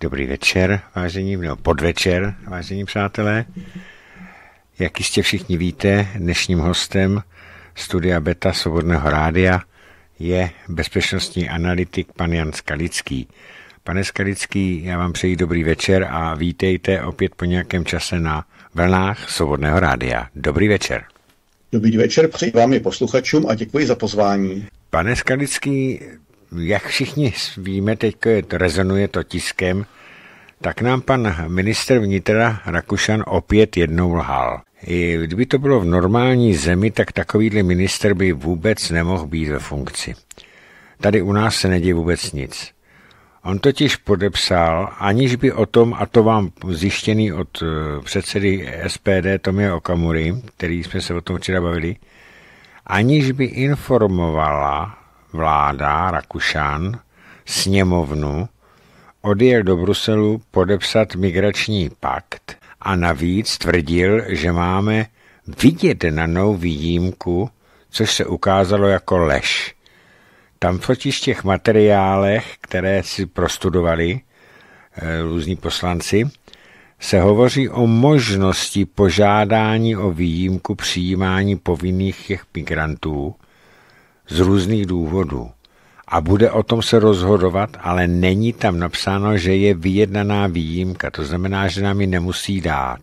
Dobrý večer, vážení, no podvečer, vážení přátelé. Jak jistě všichni víte, dnešním hostem studia Beta Svobodného rádia je bezpečnostní analytik pan Jan Skalický. Pane Skalický, já vám přeji dobrý večer a vítejte opět po nějakém čase na vlnách Svobodného rádia. Dobrý večer. Dobrý večer, přeji vám i posluchačům a děkuji za pozvání. Pane Skalický, jak všichni víme, teď rezonuje to tiskem, tak nám pan minister vnitra Rakušan opět jednou lhal. I kdyby to bylo v normální zemi, tak takovýhle minister by vůbec nemohl být ve funkci. Tady u nás se neděje vůbec nic. On totiž podepsal, aniž by o tom, a to vám zjištěný od eh, předsedy SPD Tomie Okamury, který jsme se o tom včera bavili, aniž by informovala vláda Rakušan sněmovnu, odjel do Bruselu podepsat migrační pakt a navíc tvrdil, že máme vidět výjimku, což se ukázalo jako lež. Tam totiž těch materiálech, které si prostudovali e, různí poslanci, se hovoří o možnosti požádání o výjimku přijímání povinných těch migrantů z různých důvodů a bude o tom se rozhodovat, ale není tam napsáno, že je vyjednaná výjimka, to znamená, že nám ji nemusí dát.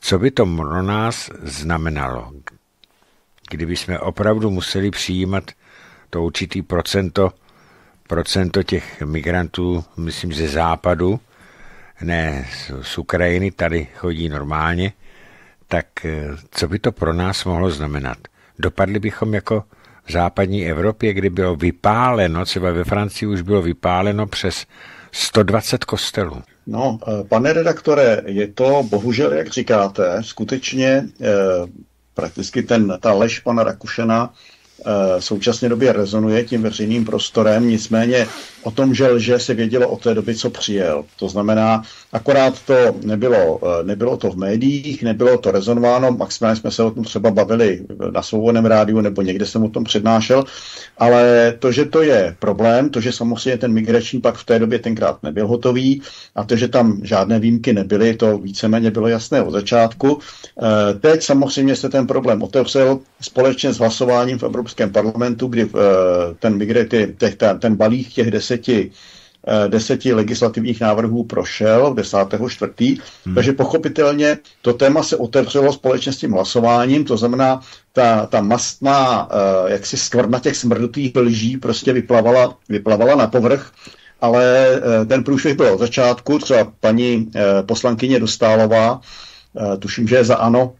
Co by to pro nás znamenalo? Kdyby jsme opravdu museli přijímat to určitý procento, procento těch migrantů, myslím, ze západu, ne z Ukrajiny, tady chodí normálně, tak eh, co by to pro nás mohlo znamenat? Dopadli bychom jako západní Evropě, kdy bylo vypáleno, třeba ve Francii už bylo vypáleno přes 120 kostelů. No, eh, pane redaktore, je to bohužel, jak říkáte, skutečně eh, prakticky ten, ta lež pana Rakušena v současné době rezonuje tím veřejným prostorem, nicméně o tom, že lže, se vědělo od té doby, co přijel. To znamená, akorát to nebylo, eh, nebylo to v médiích, nebylo to rezonováno, maximálně jsme se o tom třeba bavili na svobodném rádiu nebo někde jsem o tom přednášel, ale to, že to je problém, to, že samozřejmě ten migrační pak v té době tenkrát nebyl hotový a to, že tam žádné výjimky nebyly, to víceméně bylo jasné od začátku. Eh, teď samozřejmě se ten problém otevřel společně s hlasováním v Evropském parlamentu, kdy eh, ten, migraty, ten, ten balík těch deset deseti, eh, deseti legislativních návrhů prošel 10.4. Hmm. Takže pochopitelně to téma se otevřelo společně s tím hlasováním, to znamená, ta, ta mastná eh, jaksi skvrna těch smrdutých lží prostě vyplavala, vyplavala na povrch, ale ten průšvih byl od začátku, třeba paní poslankyně Dostálová, tuším, že je za ANO,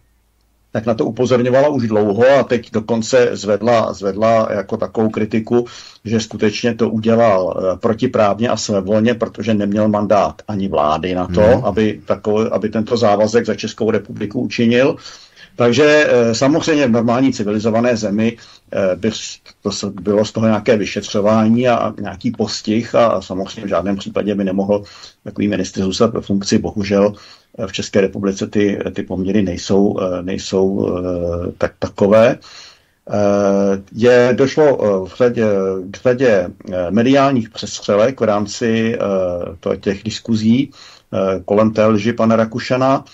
tak na to upozorňovala už dlouho a teď dokonce zvedla, zvedla jako takovou kritiku, že skutečně to udělal eh, protiprávně a svévolně, protože neměl mandát ani vlády na to, hmm. aby, takový, aby tento závazek za Českou republiku učinil. Takže eh, samozřejmě v normální civilizované zemi eh, by to bylo z toho nějaké vyšetřování a nějaký postih a samozřejmě v žádném případě by nemohl takový ministr zůstat ve funkci. Bohužel v České republice ty, ty poměry nejsou, nejsou tak takové. Je, došlo v řadě, k řadě mediálních přestřelek v rámci těch diskuzí kolem té lži pana Rakušana,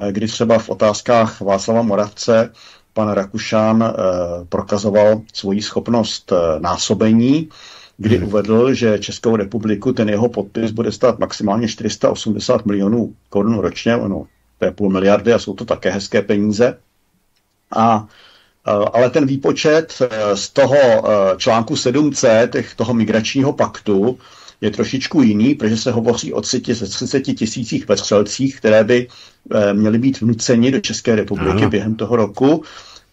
Eh, kdy třeba v otázkách Václava Moravce pan Rakušan eh, prokazoval svoji schopnost eh, násobení, kdy hmm. uvedl, že Českou republiku ten jeho podpis bude stát maximálně 480 milionů korun ročně, no, to je půl miliardy a jsou to také hezké peníze. A ale ten výpočet z toho článku 7c, těch, toho migračního paktu, je trošičku jiný, protože se hovoří o 30 tisících vetřelcích, které by eh, měly být vnuceni do České republiky ano. během toho roku.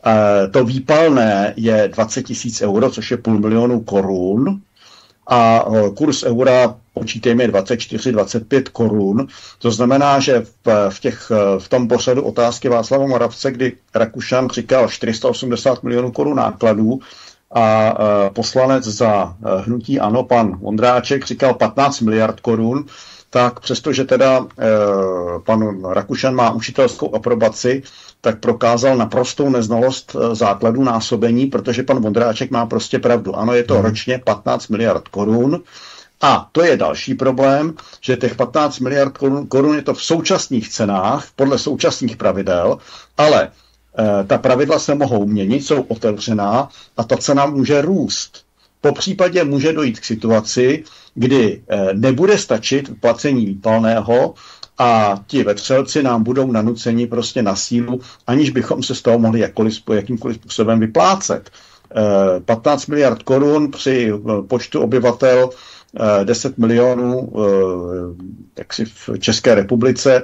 Eh, to výpalné je 20 tisíc euro, což je půl milionu korun a eh, kurz eura počítejme 24-25 korun. To znamená, že v, v, těch, v tom posledu otázky Václava Moravce, kdy Rakušan říkal 480 milionů korun nákladů, a poslanec za hnutí ANO, pan Ondráček, říkal 15 miliard korun, tak přestože teda pan Rakušan má učitelskou aprobaci, tak prokázal naprostou neznalost e, základů násobení, protože pan Vondráček má prostě pravdu. Ano, je to hmm. ročně 15 miliard korun A to je další problém, že těch 15 miliard korun, korun je to v současných cenách, podle současných pravidel, ale e, ta pravidla se mohou měnit, jsou otevřená a ta cena může růst. Po případě může dojít k situaci, kdy e, nebude stačit placení výpalného a ti vetřelci nám budou nanuceni prostě na sílu, aniž bychom se z toho mohli jakkoliv, jakýmkoliv způsobem vyplácet. 15 eh, miliard korun při eh, počtu obyvatel 10 eh, milionů jaksi v České republice,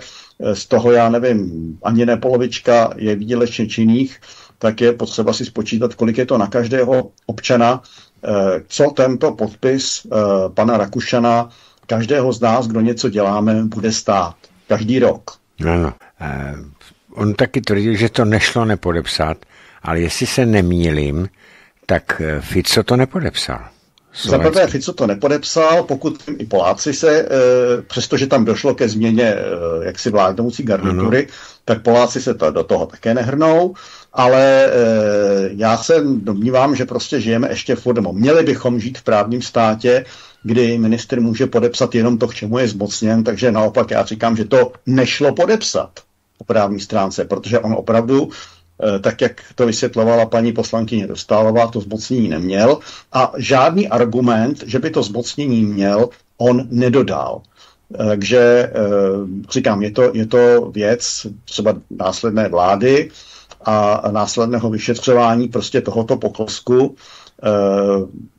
z toho já nevím, ani ne polovička je výdělečně činných, tak je potřeba si spočítat, kolik je to na každého občana, co tento podpis pana Rakušana každého z nás, kdo něco děláme, bude stát. Každý rok. Ano. On taky tvrdil, že to nešlo nepodepsat, ale jestli se nemýlím, tak eh, Fico to nepodepsal. Za prvé Fico to nepodepsal, pokud i Poláci se, e, přestože tam došlo ke změně e, jaksi vládnoucí garnitury, ano. tak Poláci se to, do toho také nehrnou, ale e, já se domnívám, že prostě žijeme ještě v nebo měli bychom žít v právním státě, kdy minister může podepsat jenom to, k čemu je zmocněn, takže naopak já říkám, že to nešlo podepsat po právní stránce, protože on opravdu Eh, tak jak to vysvětlovala paní poslankyně Dostálová, to zmocnění neměl a žádný argument, že by to zmocnění měl, on nedodal. Takže eh, říkám, je to, je to věc třeba následné vlády a následného vyšetřování prostě tohoto poklesku,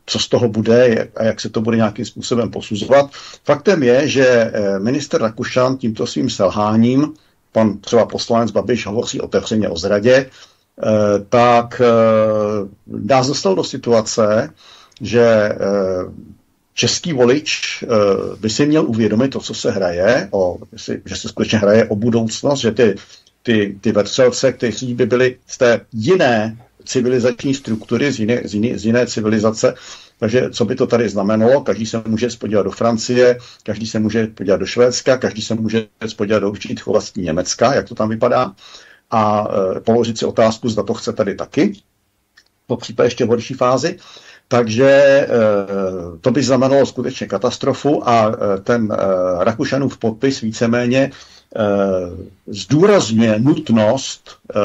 co z toho bude a jak se to bude nějakým způsobem posuzovat. Faktem je, že minister Rakušan tímto svým selháním pan třeba poslanec Babiš hovoří otevřeně o zradě, eh, tak eh, nás dostal do situace, že eh, český volič by si měl uvědomit to, co se hraje, o, že se skutečně hraje o budoucnost, že ty, ty, ty vetřelce, kteří by byli z té jiné civilizační struktury, z jiné, z jiné, z jiné civilizace, takže co by to tady znamenalo? Každý se může spodívat do Francie, každý se může podívat do Švédska, každý se může spodívat do určitých oblastí Německa, jak to tam vypadá, a e, položit si otázku, zda to chce tady taky, po případě ještě v horší fázi. Takže e, to by znamenalo skutečně katastrofu a e, ten e, Rakušanův podpis víceméně zdůrazňuje nutnost, e,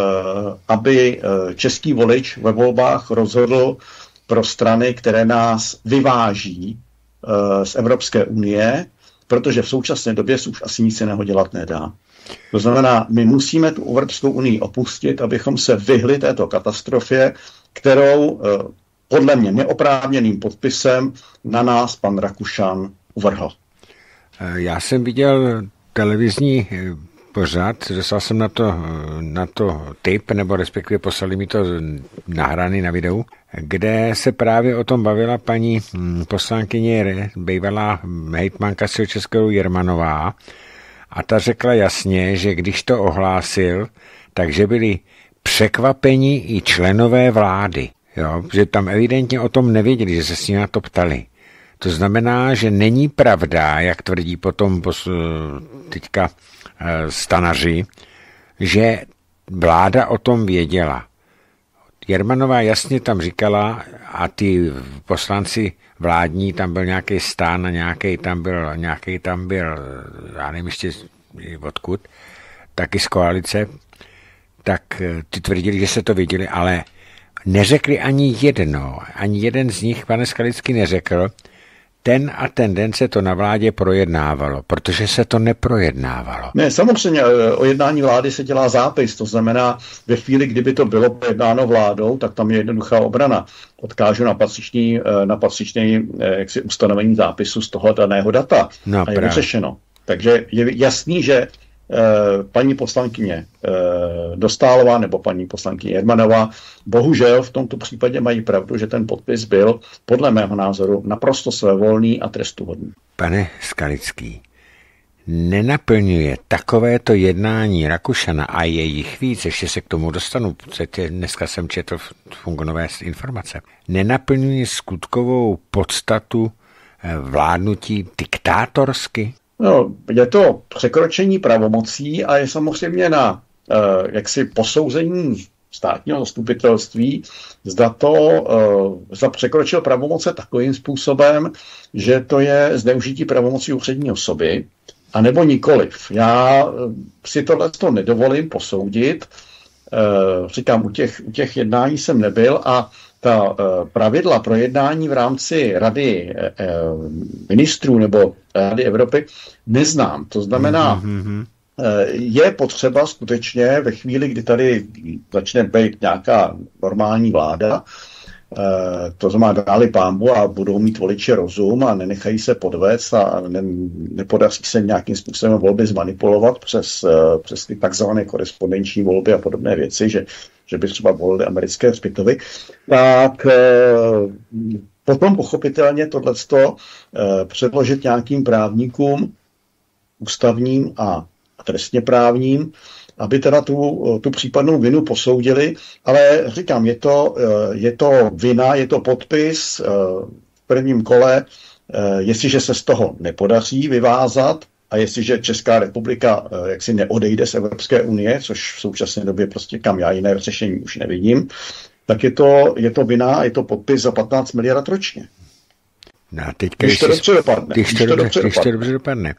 aby e, český volič ve volbách rozhodl pro strany, které nás vyváží z Evropské unie, protože v současné době se už asi nic jiného dělat nedá. To znamená, my musíme tu Evropskou unii opustit, abychom se vyhli této katastrofě, kterou podle mě neoprávněným podpisem na nás pan Rakušan uvrhl. Eh, já jsem viděl televizní pořád, dostal jsem na to, na to tip, nebo respektive poslali mi to nahraný na videu, kde se právě o tom bavila paní hm, poslankyně, bývalá hejtmanka Českého Jermanová, a ta řekla jasně, že když to ohlásil, takže byli překvapení i členové vlády. Jo, že tam evidentně o tom nevěděli, že se s ní na to ptali. To znamená, že není pravda, jak tvrdí potom teďka eh, stanaři, že vláda o tom věděla. Jermanová jasně tam říkala a ty poslanci vládní, tam byl nějaký stán a nějaký tam byl, nějaký tam byl, já nevím ještě odkud, taky z koalice, tak eh, ty tvrdili, že se to viděli, ale neřekli ani jedno, ani jeden z nich, pane Skalický, neřekl, ten a ten den se to na vládě projednávalo, protože se to neprojednávalo. Ne, samozřejmě e, o jednání vlády se dělá zápis, to znamená, ve chvíli, kdyby to bylo projednáno vládou, tak tam je jednoduchá obrana. Odkážu na patřičný, e, na patřičný e, jaksi ustanovení zápisu z toho daného data no, a je vyřešeno. Takže je jasný, že Eh, paní poslankyně eh, Dostálová nebo paní poslankyně Jermanová bohužel v tomto případě mají pravdu, že ten podpis byl podle mého názoru naprosto svévolný a trestuhodný. Pane Skalický, nenaplňuje takovéto jednání Rakušana a jejich víc, ještě se k tomu dostanu, dneska jsem četl fungonové informace, nenaplňuje skutkovou podstatu eh, vládnutí diktátorsky? No, je to překročení pravomocí a je samozřejmě na uh, jaksi posouzení státního zastupitelství, zda to uh, zda překročil pravomoce takovým způsobem, že to je zneužití pravomocí úřední osoby, anebo nikoliv. Já si tohle to nedovolím posoudit. Uh, říkám, u těch, u těch jednání jsem nebyl a ta uh, pravidla pro jednání v rámci Rady uh, ministrů nebo Rady Evropy neznám. To znamená, mm-hmm je potřeba skutečně ve chvíli, kdy tady začne být nějaká normální vláda, eh, to znamená dáli pámbu a budou mít voliči rozum a nenechají se podvést a ne, nepodaří se nějakým způsobem volby zmanipulovat přes, eh, přes ty takzvané korespondenční volby a podobné věci, že, že by třeba volili americké hřbitovy, tak eh, potom pochopitelně tohleto předložit nějakým právníkům ústavním a trestně právním, aby teda tu, tu případnou vinu posoudili, ale říkám, je to, eh, je to vina, je to podpis eh, v prvním kole, eh, jestliže se z toho nepodaří vyvázat, a jestliže Česká republika jaksi neodejde z Evropské unie, což v současné době prostě kam já jiné řešení už nevidím, tak je to, je to vina, je to podpis za 15 miliard ročně. No a teďka, když to dobře dopadne. Když to, dobře, když to dobře dopadne.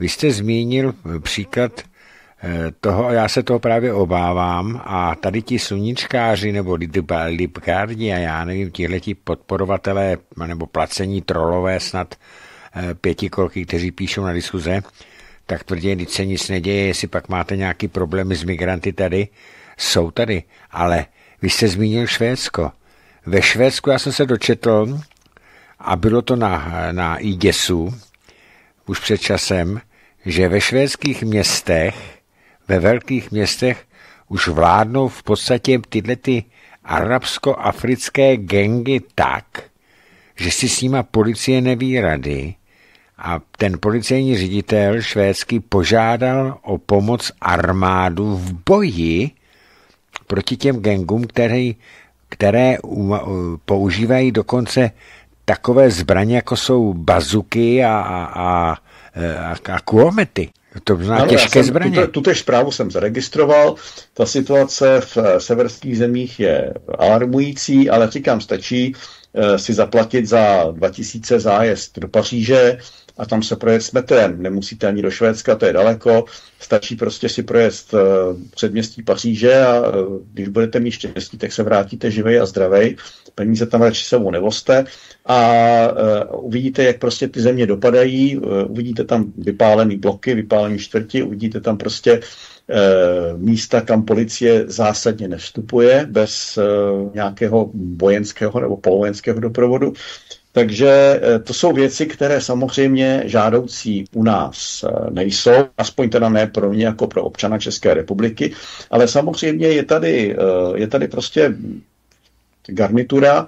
Vy jste zmínil příklad eh, toho, a já se toho právě obávám, a tady ti sluníčkáři nebo lipkárdi a já nevím, tihleti podporovatelé nebo placení trolové snad eh, pětikolky, kteří píšou na diskuze, tak tvrdí, když se nic neděje, jestli pak máte nějaký problémy s migranty tady, jsou tady, ale vy jste zmínil Švédsko. Ve Švédsku já jsem se dočetl, a bylo to na, na IGESu, už před časem, že ve švédských městech, ve velkých městech, už vládnou v podstatě tyhle ty arabsko-africké gengy tak, že si s nima policie neví rady a ten policejní ředitel švédský požádal o pomoc armádu v boji proti těm gengům, které, které používají dokonce takové zbraně, jako jsou bazuky a, a, a a, a kulomety. To no, těžké zbraně. Tuto, tuto zprávu jsem zaregistroval. Ta situace v eh, severských zemích je alarmující, ale říkám, stačí si zaplatit za 2000 zájezd do Paříže, a tam se projet s metrem. Nemusíte ani do Švédska, to je daleko. Stačí prostě si projet uh, předměstí Paříže a uh, když budete mít štěstí, tak se vrátíte živej a zdravej. Peníze tam radši sebou nevoste a uh, uvidíte, jak prostě ty země dopadají. Uvidíte tam vypálený bloky, vypálený čtvrti, uvidíte tam prostě místa, kam policie zásadně nevstupuje bez nějakého vojenského nebo polovojenského doprovodu. Takže eh, to jsou věci, které samozřejmě žádoucí u nás eh, nejsou, aspoň teda ne pro mě jako pro občana České republiky, ale samozřejmě je tady, eh, je tady prostě garnitura,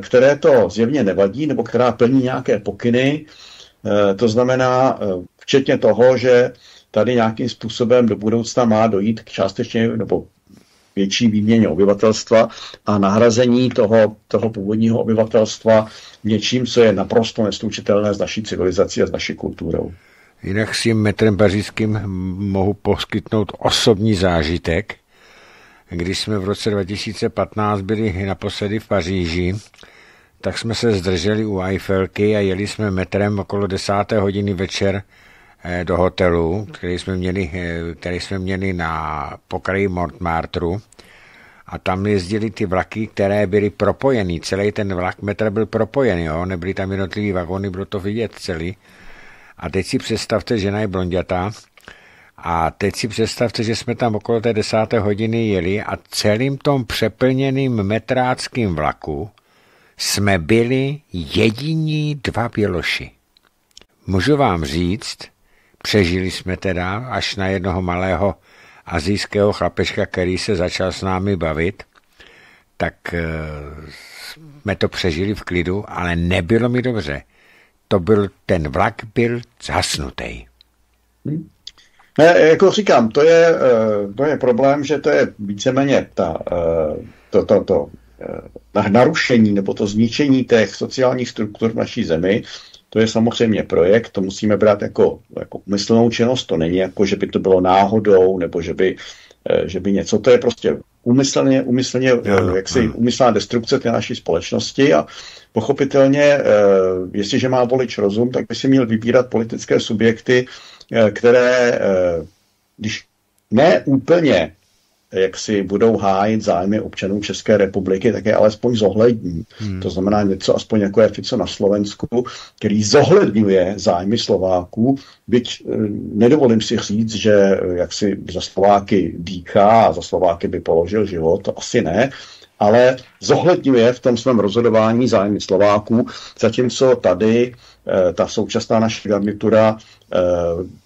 které to zjevně nevadí, nebo která plní nějaké pokyny, to znamená včetně toho, že tady nějakým způsobem do budoucna má dojít k částečně nebo větší výměně obyvatelstva a nahrazení toho, toho původního obyvatelstva něčím, co je naprosto neslučitelné s naší civilizací a s naší kulturou. Jinak si metrem pařížským mohu poskytnout osobní zážitek. Když jsme v roce 2015 byli naposledy v Paříži, tak jsme se zdrželi u Eiffelky a jeli jsme metrem okolo 10. hodiny večer do hotelu, který jsme měli, eh, který jsme měli na pokraji Montmartru a tam jezdili ty vlaky, které byly propojený. Celý ten vlak metr byl propojený, jo? nebyly tam jednotlivý vagony, bylo to vidět celý. A teď si představte, žena je blondětá, a teď si představte, že jsme tam okolo té desáté hodiny jeli a celým tom přeplněným metráckým vlaku jsme byli jediní dva běloši. Můžu vám říct, přežili jsme teda až na jednoho malého azijského chlapečka, který se začal s námi bavit, tak eh, jsme to přežili v klidu, ale nebylo mi dobře. To byl, ten vlak byl zhasnutý. Hmm. Ne, jako říkám, to je, eh, to je problém, že to je víceméně ta, eh, to, to, to narušení nebo to zničení těch sociálních struktur v naší zemi, to je samozřejmě projekt, to musíme brát jako, jako umyslnou činnost, to není jako, že by to bylo náhodou, nebo že by, eh, že by něco, to je prostě umyslně, umyslně ano, jaksi ano. umyslná destrukce té naší společnosti a pochopitelně, jestliže má volič rozum, tak by si měl vybírat politické subjekty, které, když ne úplně jak si budou hájit zájmy občanů České republiky, tak je alespoň zohlední. Hmm. To znamená něco aspoň jako je Fico na Slovensku, který zohledňuje zájmy Slováků, byť eh, nedovolím si říct, že eh, jak si za Slováky dýchá a za Slováky by položil život, to asi ne, ale zohledňuje v tom svém rozhodování zájmy Slováků, zatímco tady eh, ta současná naše garnitura,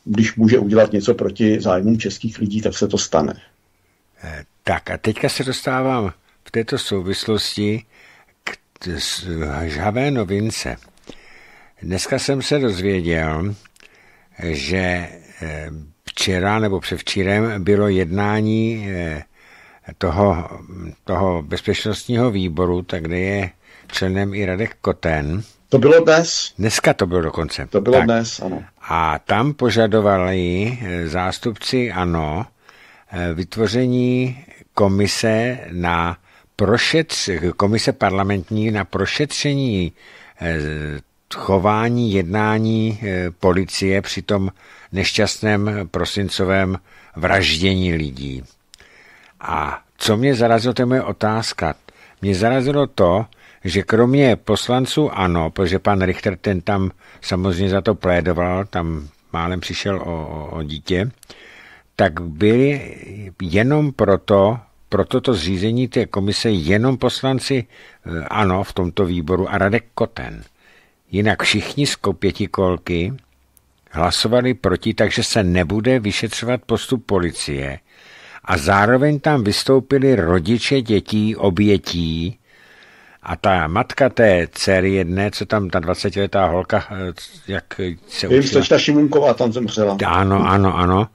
když může udělat něco proti zájmům českých lidí, tak se to stane. Eh, tak a teďka se dostávám v této souvislosti k žhavé novince. Dneska jsem se dozvěděl, že eh, včera nebo převčírem bylo jednání eh, toho, toho bezpečnostního výboru, tak kde je členem i Radek Koten. To bylo dnes? Dneska to bylo dokonce. To bylo tak. dnes, ano. A tam požadovali zástupci ANO, Eh, vytvoření komise na prošetř, komise parlamentní na prošetření eh, chování, jednání eh, policie při tom nešťastném prosincovém vraždění lidí. A co mě zarazilo, to je moje otázka. Mě zarazilo to, že kromě poslanců ano, protože pan Richter ten tam samozřejmě za to plédoval, tam málem přišel o, o, o dítě, tak byli jenom proto, pro toto zřízení té komise jenom poslanci eh, ano v tomto výboru a Radek Koten. Jinak všichni z pětikolky hlasovali proti, takže se nebude vyšetřovat postup policie a zároveň tam vystoupili rodiče dětí, obětí a ta matka té dcery jedné, co tam ta 20-letá holka, eh, jak se učila. Vím, Šimunková tam zemřela. Ano, ano, ano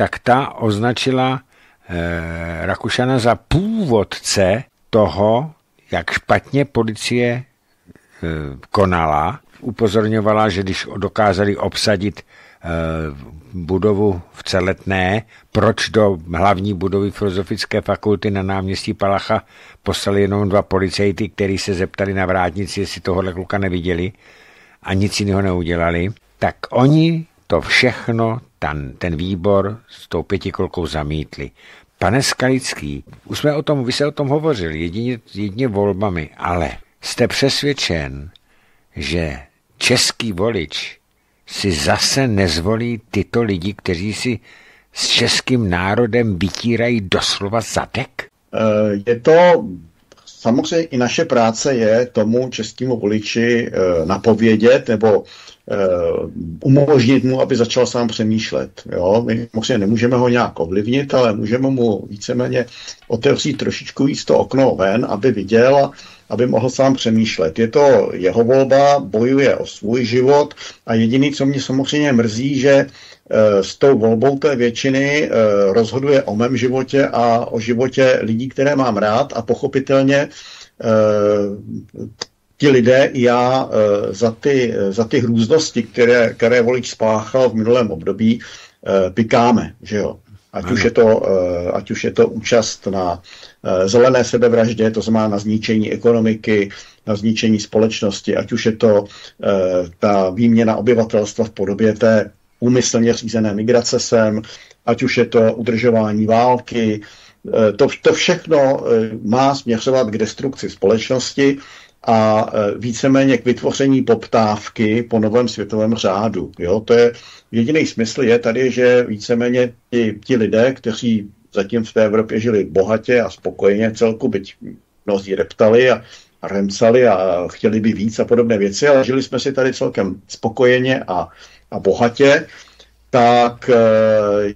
tak ta označila eh, Rakušana za původce toho, jak špatně policie eh, konala. Upozorňovala, že když dokázali obsadit eh, budovu v Celetné, proč do hlavní budovy Filozofické fakulty na náměstí Palacha poslali jenom dva policejty, kteří se zeptali na vrátnici, jestli tohohle kluka neviděli a nic jiného neudělali, tak oni to všechno ten, ten výbor s tou pětikolkou zamítli. Pane Skalický, už jsme o tom, vy se o tom hovořili, jedině, jedině volbami, ale jste přesvědčen, že český volič si zase nezvolí tyto lidi, kteří si s českým národem vytírají doslova zadek? Eh, je to samozřejmě i naše práce je tomu českému voliči eh, napovědět nebo umožnit mu, aby začal sám přemýšlet. Jo? My možná nemůžeme ho nějak ovlivnit, ale můžeme mu víceméně otevřít trošičku víc to okno ven, aby viděl, aby mohl sám přemýšlet. Je to jeho volba, bojuje o svůj život a jediný, co mě samozřejmě mrzí, že eh, s tou volbou té většiny eh, rozhoduje o mém životě a o životě lidí, které mám rád a pochopitelně ti lidé i já eh, za ty, eh, za ty hrůznosti, které, které volič spáchal v minulém období, eh, pikáme, že jo. Ať už, je to, ať už je to účast na zelené sebevraždě, to znamená na zničení ekonomiky, na zničení společnosti, ať už je to ta výměna obyvatelstva v podobě té úmyslně řízené migrace sem, ať už je to udržování války, to, to všechno má směřovat k destrukci společnosti a e, víceméně k vytvoření poptávky po novém světovém řádu. Jo? To je jediný smysl je tady, že víceméně ti, ti lidé, kteří zatím v té Evropě žili bohatě a spokojeně celku, byť mnozí reptali a, remcali a chtěli by víc a podobné věci, ale žili jsme si tady celkem spokojeně a, a bohatě, tak e,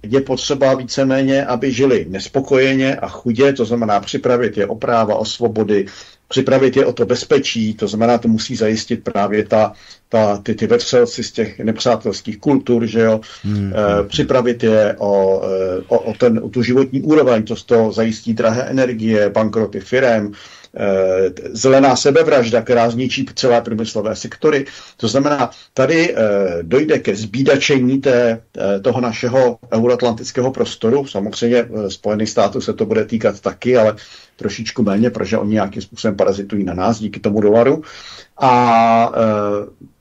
je potřeba víceméně, aby žili nespokojeně a chudě, to znamená připravit je o práva, o svobody, připravit je o to bezpečí, to znamená, to musí zajistit právě ta, ta, ty, ty vetřelci z těch nepřátelských kultur, že jo, hmm. e, připravit je o, eh, o, o, ten, o tu životní úroveň, to z toho zajistí drahé energie, bankroty firem, zelená sebevražda, která zničí celé průmyslové sektory. To znamená, tady dojde ke zbídačení té, toho našeho euroatlantického prostoru. Samozřejmě Spojených států se to bude týkat taky, ale trošičku méně, protože oni nějakým způsobem parazitují na nás díky tomu dolaru. A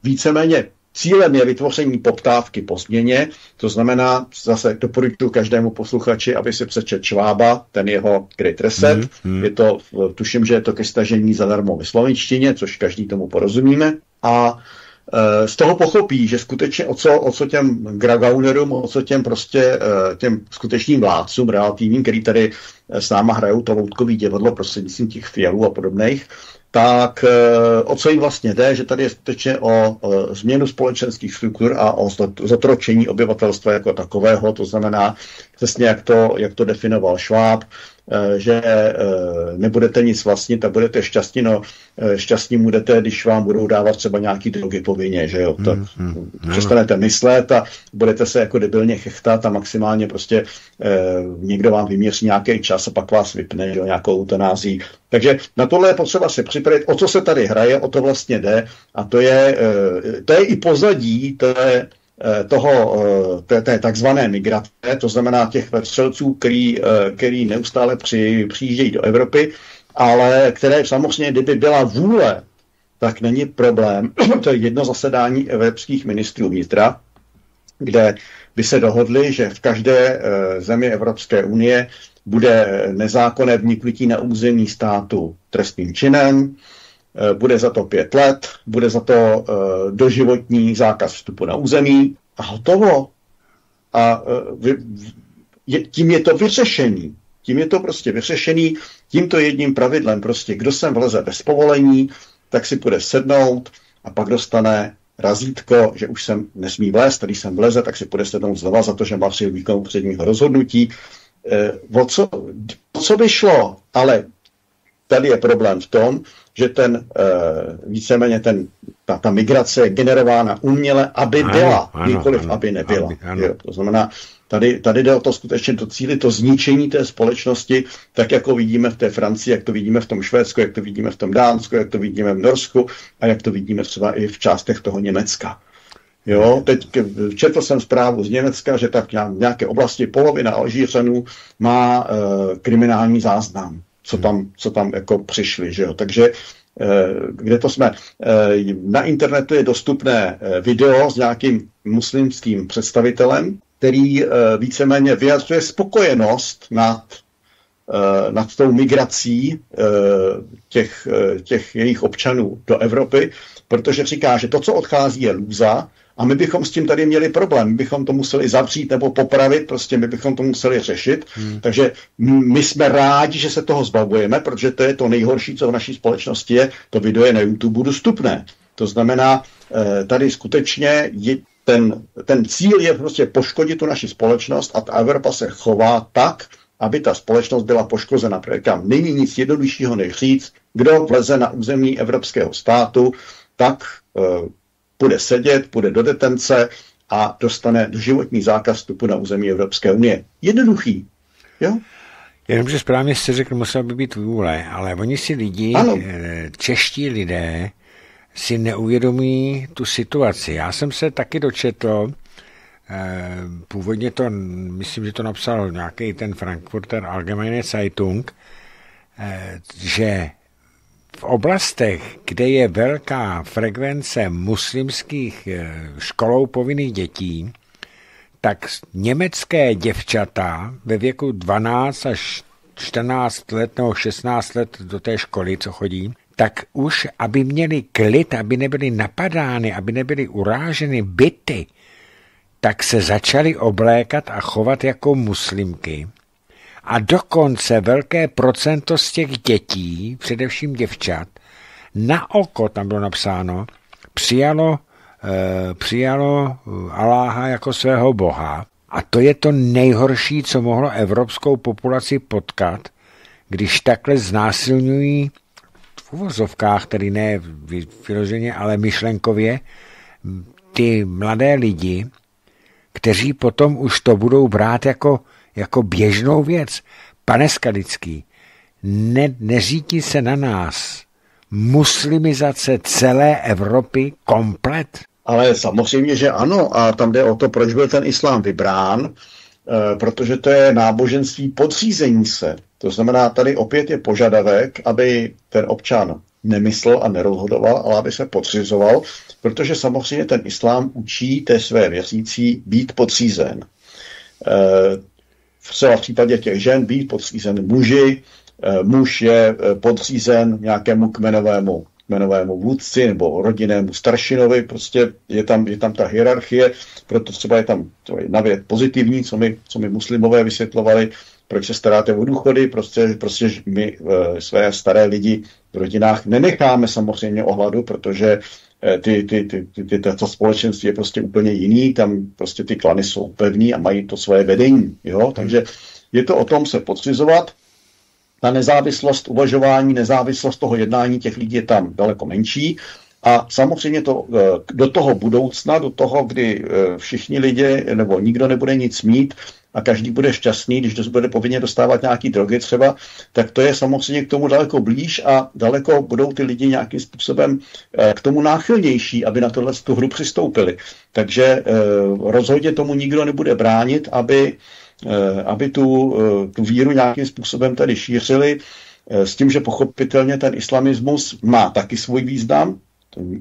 víceméně Cílem je vytvoření poptávky po změně, to znamená, zase doporučuji každému posluchači, aby si přečet Švába, ten jeho Great Reset. Mm, mm. Je to, tuším, že je to ke stažení zadarmo ve slovenštině, což každý tomu porozumíme. A e, z toho pochopí, že skutečně o co, o co těm Gragaunerům, o co těm prostě e, těm skutečným vládcům relativním, který tady s náma hrajou to loutkový divadlo prostřednictvím těch fialů a podobných, tak eh, o co jim vlastně jde, že tady je skutečně o, změnu společenských struktur a o zotročení obyvatelstva jako takového, to znamená přesně jak to, jak to definoval Eh, že eh, nebudete nic vlastnit a budete šťastní, no eh, šťastní budete, když vám budou dávat třeba nějaký drogy povinně, že jo, to mm, mm, přestanete myslet a budete se jako debilně chechtat a maximálně prostě eh, někdo vám vyměří nějaký čas a pak vás vypne, že jo, nějakou eutanází. Takže na tohle je potřeba se připravit, o co se tady hraje, o to vlastně jde a to je, eh, to je i pozadí, to je Eh, toho, eh, té, té takzvané migrace, to znamená těch vetřelců, který, eh, který neustále při, přijíždějí do Evropy, ale které samozřejmě, kdyby byla vůle, tak není problém. to je jedno zasedání evropských ministrů vnitra, kde by se dohodli, že v každé zemi Evropské unie bude nezákonné vniknutí na území státu trestným činem, Eh, bude za to pět let, bude za to eh, doživotní zákaz vstupu na území a hotovo. A eh, tím je to vyřešený. Tím je to prostě vyřešený tímto jedním pravidlem. Prostě kdo sem vleze bez povolení, tak si půjde sednout a pak dostane razítko, že už jsem nesmí vlézt, tady jsem vleze, tak si půjde sednout znova za to, že má při výkonu předního rozhodnutí. O, co, o co by šlo? Ale tady je problém v tom, že ten e, víceméně ten, ta, ta migrace je generována uměle, aby ano, byla, ano, nikoliv ano, aby nebyla. Aby, ano. Jo, to znamená, tady, tady jde o to skutečně to cíli, to zničení té společnosti, tak jako vidíme v té Francii, jak to vidíme v tom Švédsku, jak to vidíme v tom Dánsku, jak to vidíme v Norsku a jak to vidíme třeba i v částech toho Německa. Jo, teď četl jsem zprávu z Německa, že tak v nějaké oblasti polovina Alžířanů má e, kriminální záznam co tam, co tam jako přišli. Že jo? Takže eh, kde to jsme. Eh, na internetu je dostupné eh, video s nějakým muslimským představitelem, který víceméně vyjadřuje spokojenost nad, nad tou migrací těch, těch jejich občanů do Evropy, protože říká, že to, co odchází, je lůza, a my bychom s tím tady měli problém. My bychom to museli zavřít nebo popravit, prostě my bychom to museli řešit. Hmm. Takže my jsme rádi, že se toho zbavujeme, protože to je to nejhorší, co v naší společnosti je. To video je na YouTube dostupné. To znamená, eh, tady skutečně je ten, ten cíl je prostě poškodit tu naši společnost a ta Evropa se chová tak, aby ta společnost byla poškozena. Protože tam není nic jednoduššího než říct, kdo vleze na území evropského státu, tak eh, bude sedět, bude do detence a dostane životní zákaz vstupu na území Evropské unie. Jednoduchý. Jo? Jenomže správně jste řekl, musel by být vůle, ale oni si lidi, ano. Eh, čeští lidé, si neuvědomí tu situaci. Já jsem se taky dočetl, původně to, myslím, že to napsal nějaký ten Frankfurter Allgemeine Zeitung, eh, že v oblastech, kde je velká frekvence muslimských eh, školou povinných dětí, tak německé děvčata ve věku 12 až 14 let nebo 16 let do té školy, co chodí, tak už, aby měli klid, aby nebyly napadány, aby nebyly uráženy byty, tak se začaly oblékat a chovat jako muslimky. A dokonce velké procento z těch dětí, především děvčat, na oko tam bylo napsáno, přijalo, e, přijalo Aláha jako svého boha. A to je to nejhorší, co mohlo evropskou populaci potkat, když takhle znásilňují v uvozovkách, tedy ne vyloženě, ale myšlenkově, ty mladé lidi, kteří potom už to budou brát jako jako běžnou věc. Pane Skalický, ne, neřítí se na nás muslimizace celé Evropy komplet? Ale samozřejmě, že ano. A tam jde o to, proč byl ten islám vybrán, e, protože to je náboženství podřízení se. To znamená, tady opět je požadavek, aby ten občan nemyslel a nerozhodoval, ale aby se podřizoval, protože samozřejmě ten islám učí té své věřící být podřízen. E, třeba v případě těch žen být podřízen muži, e, muž je podřízen nějakému kmenovému kmenovému vůdci nebo rodinnému staršinovi, prostě je tam, je tam ta hierarchie, proto třeba je tam to jedna věc pozitivní, co mi, co mi muslimové vysvětlovali, proč se staráte o důchody, prostě, prostě my e, své staré lidi v rodinách. Nenecháme samozřejmě ohladu, protože e, ty, ty, ty, ty, ty, to společenství je prostě úplně jiný, tam prostě ty klany jsou pevný a mají to své vedení, jo, takže je to o tom se podřizovat, ta nezávislost uvažování, nezávislost toho jednání těch lidí je tam daleko menší. A samozřejmě to eh, do toho budoucna, do toho, kdy eh, všichni lidi nebo nikdo nebude nic mít a každý bude šťastný, když bude povinně dostávat nějaký drogy třeba, tak to je samozřejmě k tomu daleko blíž a daleko budou ty lidi nějakým způsobem eh, k tomu náchylnější, aby na tohle tu hru přistoupili. Takže rozhodně tomu nikdo nebude bránit, aby Eh, aby tu, eh, tu víru nějakým způsobem tady šířili, eh, s tím, že pochopitelně ten islamismus má taky svůj význam,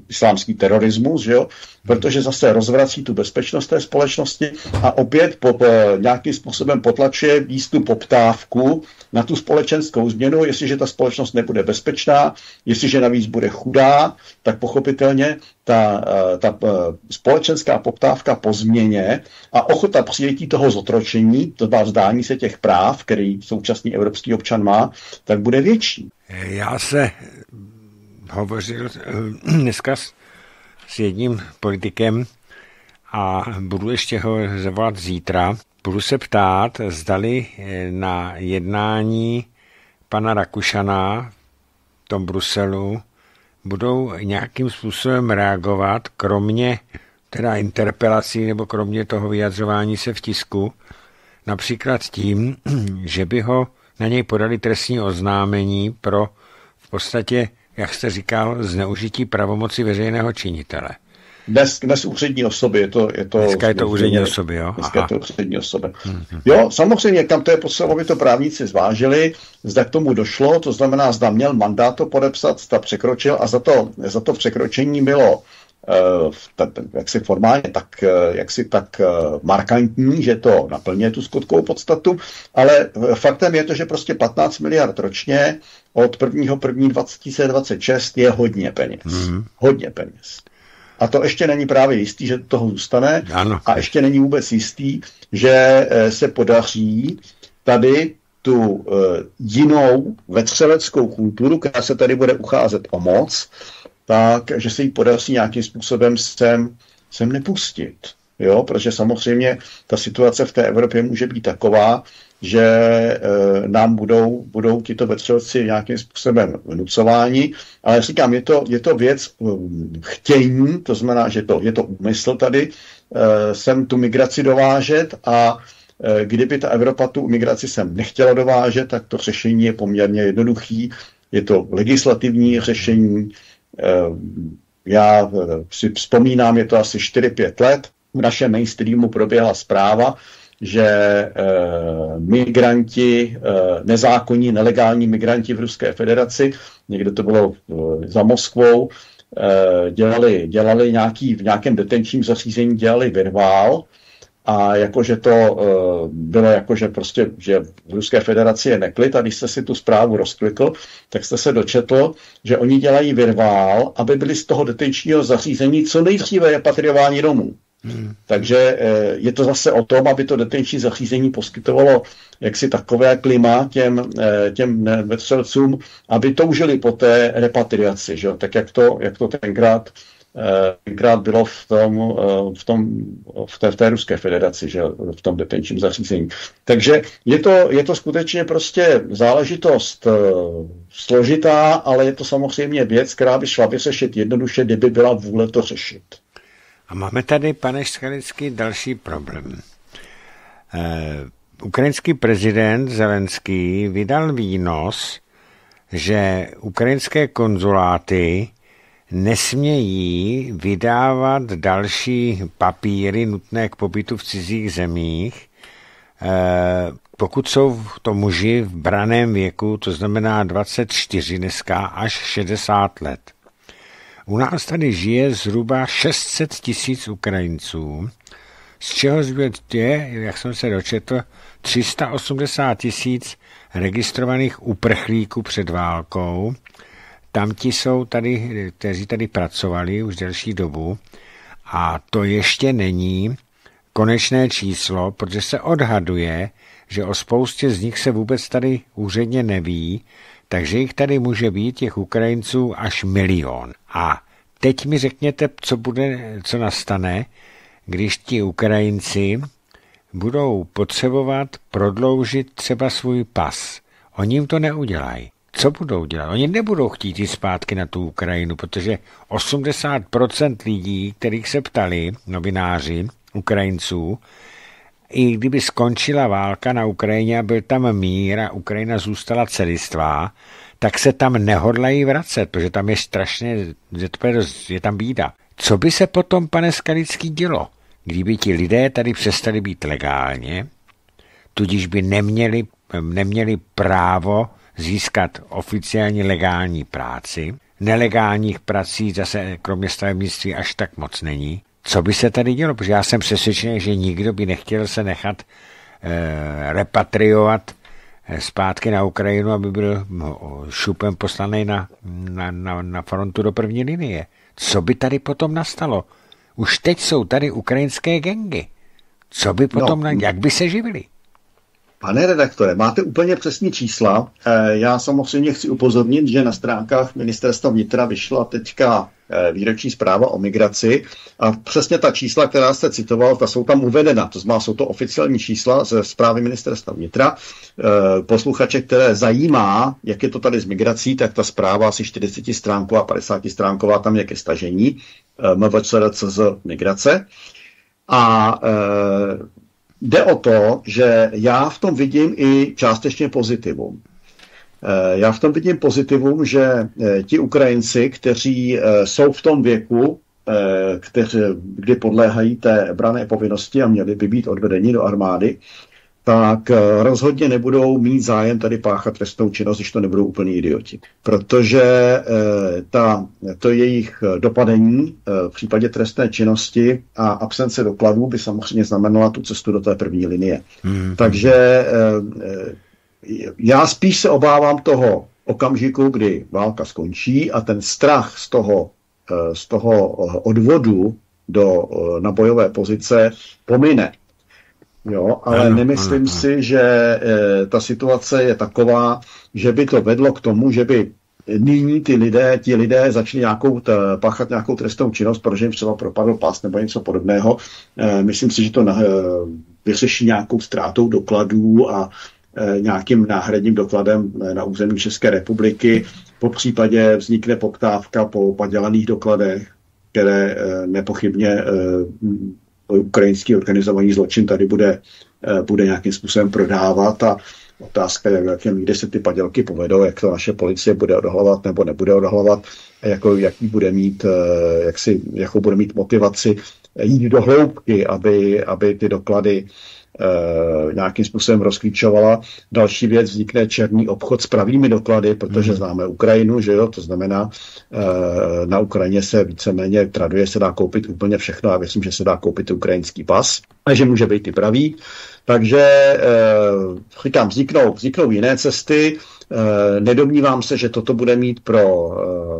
islámský terorismus, že jo? protože zase rozvrací tu bezpečnost té společnosti a opět po, po, nějakým způsobem potlačuje výstup poptávku na tu společenskou změnu, jestliže ta společnost nebude bezpečná, jestliže navíc bude chudá, tak pochopitelně ta, eh, ta eh, společenská poptávka po změně a ochota přijetí toho zotročení, to dá vzdání se těch práv, který současný evropský občan má, tak bude větší. Já se hovořil eh, dneska s, s jedním politikem a budu ještě ho zavolat zítra. Budu se ptát, zdali eh, na jednání pana Rakušana v tom Bruselu budou nějakým způsobem reagovat, kromě teda interpelací nebo kromě toho vyjadřování se v tisku, například tím, že by ho na něj podali trestní oznámení pro v podstatě jak jste říkal, zneužití pravomoci veřejného činitele. Dnes, dnes úřední osoby. Je to, je to, dneska je to úřední osoby, jo? Dneska Aha. je to úřední osoby. Mm-hmm. Jo, samozřejmě, tam to je potřeba, aby to právníci zvážili, zda k tomu došlo, to znamená, zda měl mandát to podepsat, zda překročil a za to, za to překročení bylo uh, jak si formálně, tak, uh, jak si tak uh, markantní, že to naplňuje tu skutkovou podstatu, ale faktem je to, že prostě 15 miliard ročně od 1.1.2026 je hodně peněz. Mm-hmm. Hodně peněz. A to ještě není právě jistý, že toho zůstane. Ano. A ještě není vůbec jistý, že eh, se podaří tady tu jinou vetřeleckou kulturu, která se tady bude ucházet o moc, tak, že se jí podaří nějakým způsobem sem, sem nepustit. Jo, protože samozřejmě ta situace v té Evropě může být taková, že e, nám budou, budou tito vetřelci nějakým způsobem vnucováni, ale říkám, je to, je to věc um, chtění, to znamená, že to, je to úmysl tady e, sem tu migraci dovážet a e, kdyby ta Evropa tu migraci sem nechtěla dovážet, tak to řešení je poměrně jednoduchý, je to legislativní řešení, já si vzpomínám, je to asi 4-5 let, v našem mainstreamu proběhla zpráva, že e, migranti, e, nezákonní, nelegální migranti v Ruské federaci, někde to bylo e, za Moskvou, e, dělali, dělali nějaký, v nějakém detenčním zařízení dělali virvál a jakože to e, bylo jakože prostě, že v Ruské federaci je neklid a když jste si tu zprávu rozklikl, tak jste se dočetl, že oni dělají virvál, aby byli z toho detenčního zařízení co nejdříve repatriováni domů. Hmm. Takže eh, je to zase o tom, aby to detenční zařízení poskytovalo jaksi takové klima těm, eh, těm vetřelcům, aby toužili po té repatriaci, že? tak jak to, jak to tenkrát, eh, tenkrát bylo v, tom, v, tom, v, té, v té Ruské federaci, že? v tom detenčním zařízení. Takže je to, je to skutečně prostě záležitost složitá, ale je to samozřejmě věc, která by šla vyřešit jednoduše, kdyby byla vůle to řešit. A máme tady, pane Škalický, další problém. Uh, ukrajinský prezident Zelenský vydal výnos že ukrajinské konzuláty nesmějí vydávat další papíry nutné k pobytu v cizích zemích, eh, pokud jsou to muži v braném věku, to znamená 24 dneska až 60 let. U nás tady žije zhruba 600 tisíc Ukrajinců, z čeho je, jak jsem se dočetl, 380 tisíc registrovaných uprchlíků před válkou. Tam ti jsou tady, kteří tady pracovali už delší dobu a to ještě není konečné číslo, protože se odhaduje, že o spoustě z nich se vůbec tady úředně neví, takže jich tady může být těch Ukrajinců až milion. A teď mi řekněte, co bude, co nastane, když ti Ukrajinci budou potřebovat prodloužit třeba svůj pas. Oni jim to neudělají. Co budou dělat? Oni nebudou chtít jít zpátky na tu Ukrajinu, protože 80% lidí, kterých se ptali novináři, Ukrajinců, i kdyby skončila válka na Ukrajině a byl tam mír a Ukrajina zůstala celistvá, tak se tam nehodlají vracet, protože tam je strašně, je tam bída. Co by se potom, pane Skalický, dělo, kdyby ti lidé tady přestali být legálně, tudíž by neměli, neměli právo získat oficiálně legální práci, nelegálních prací zase kromě stavebnictví až tak moc není, co by se tady dělo? Protože já jsem přesvědčený, že nikdo by nechtěl se nechat eh, repatriovat eh, zpátky na Ukrajinu, aby byl no, šupem poslaný na, na, na, na frontu do první linie. Co by tady potom nastalo? Už teď jsou tady ukrajinské gengy. Co by potom, no, jak by se živili? Pane redaktore, máte úplně přesní čísla. Eh, já samozřejmě chci upozornit, že na stránkách ministerstva vnitra vyšla teďka eh, výroční zpráva o migraci a přesně ta čísla, která jste citoval, ta jsou tam uvedena. To znamená, jsou to oficiální čísla ze zprávy ministerstva vnitra. Eh, posluchače, které zajímá, jak je to tady s migrací, tak ta zpráva asi 40 stránková, 50 stránková tam je ke stažení MVCRCZ migrace. A Jde o to, že já v tom vidím i částečně pozitivum. Eh, já v tom vidím pozitivum, že eh, ti Ukrajinci, kteří eh, jsou v tom věku, kteří, kdy podléhají té brané povinnosti a měli by být odvedeni do armády, tak eh, rozhodně nebudou mít zájem tady páchat trestnou činnost, když to nebudou úplní idioti. Protože eh, ta, to jejich dopadení eh, v případě trestné činnosti a absence dokladů by samozřejmě znamenala tu cestu do té první linie. Hmm. Takže já spíš se obávám toho okamžiku, kdy válka skončí a ten strach z toho, z toho odvodu do, na bojové pozice pomine. Jo, ale ano, nemyslím ano, si, že e, ta situace je taková, že by to vedlo k tomu, že by nyní ty lidé, ti lidé začali nějakou, t, páchat nějakou trestnou činnost, protože jim třeba propadl pas nebo něco podobného. E, myslím si, že to na, e, vyřeší nějakou ztrátou dokladů a e, nějakým náhradním dokladem na území České republiky. Po případě vznikne poptávka po padělaných dokladech, které e, nepochybně e, ukrajinský organizovaný zločin tady bude, eh, bude nějakým způsobem prodávat a otázka, jak, jaké míry se ty padělky povedou, jak to naše policie bude odhalovat nebo nebude odhalovat, jako, jaký bude mít, eh, jak si, jakou bude mít motivaci jít do hloubky, aby, aby ty doklady nějakým způsobem rozklíčovala. Další věc, vznikne černý obchod s pravými doklady, protože hmm. známe Ukrajinu, že jo, to znamená, e, na Ukrajině se víceméně traduje, se dá koupit úplně všechno a myslím, že se dá koupit ukrajinský pas, a že může být i pravý. Takže, e, říkám, vzniknou, vzniknou jiné cesty, nedomnívám se, že toto bude mít pro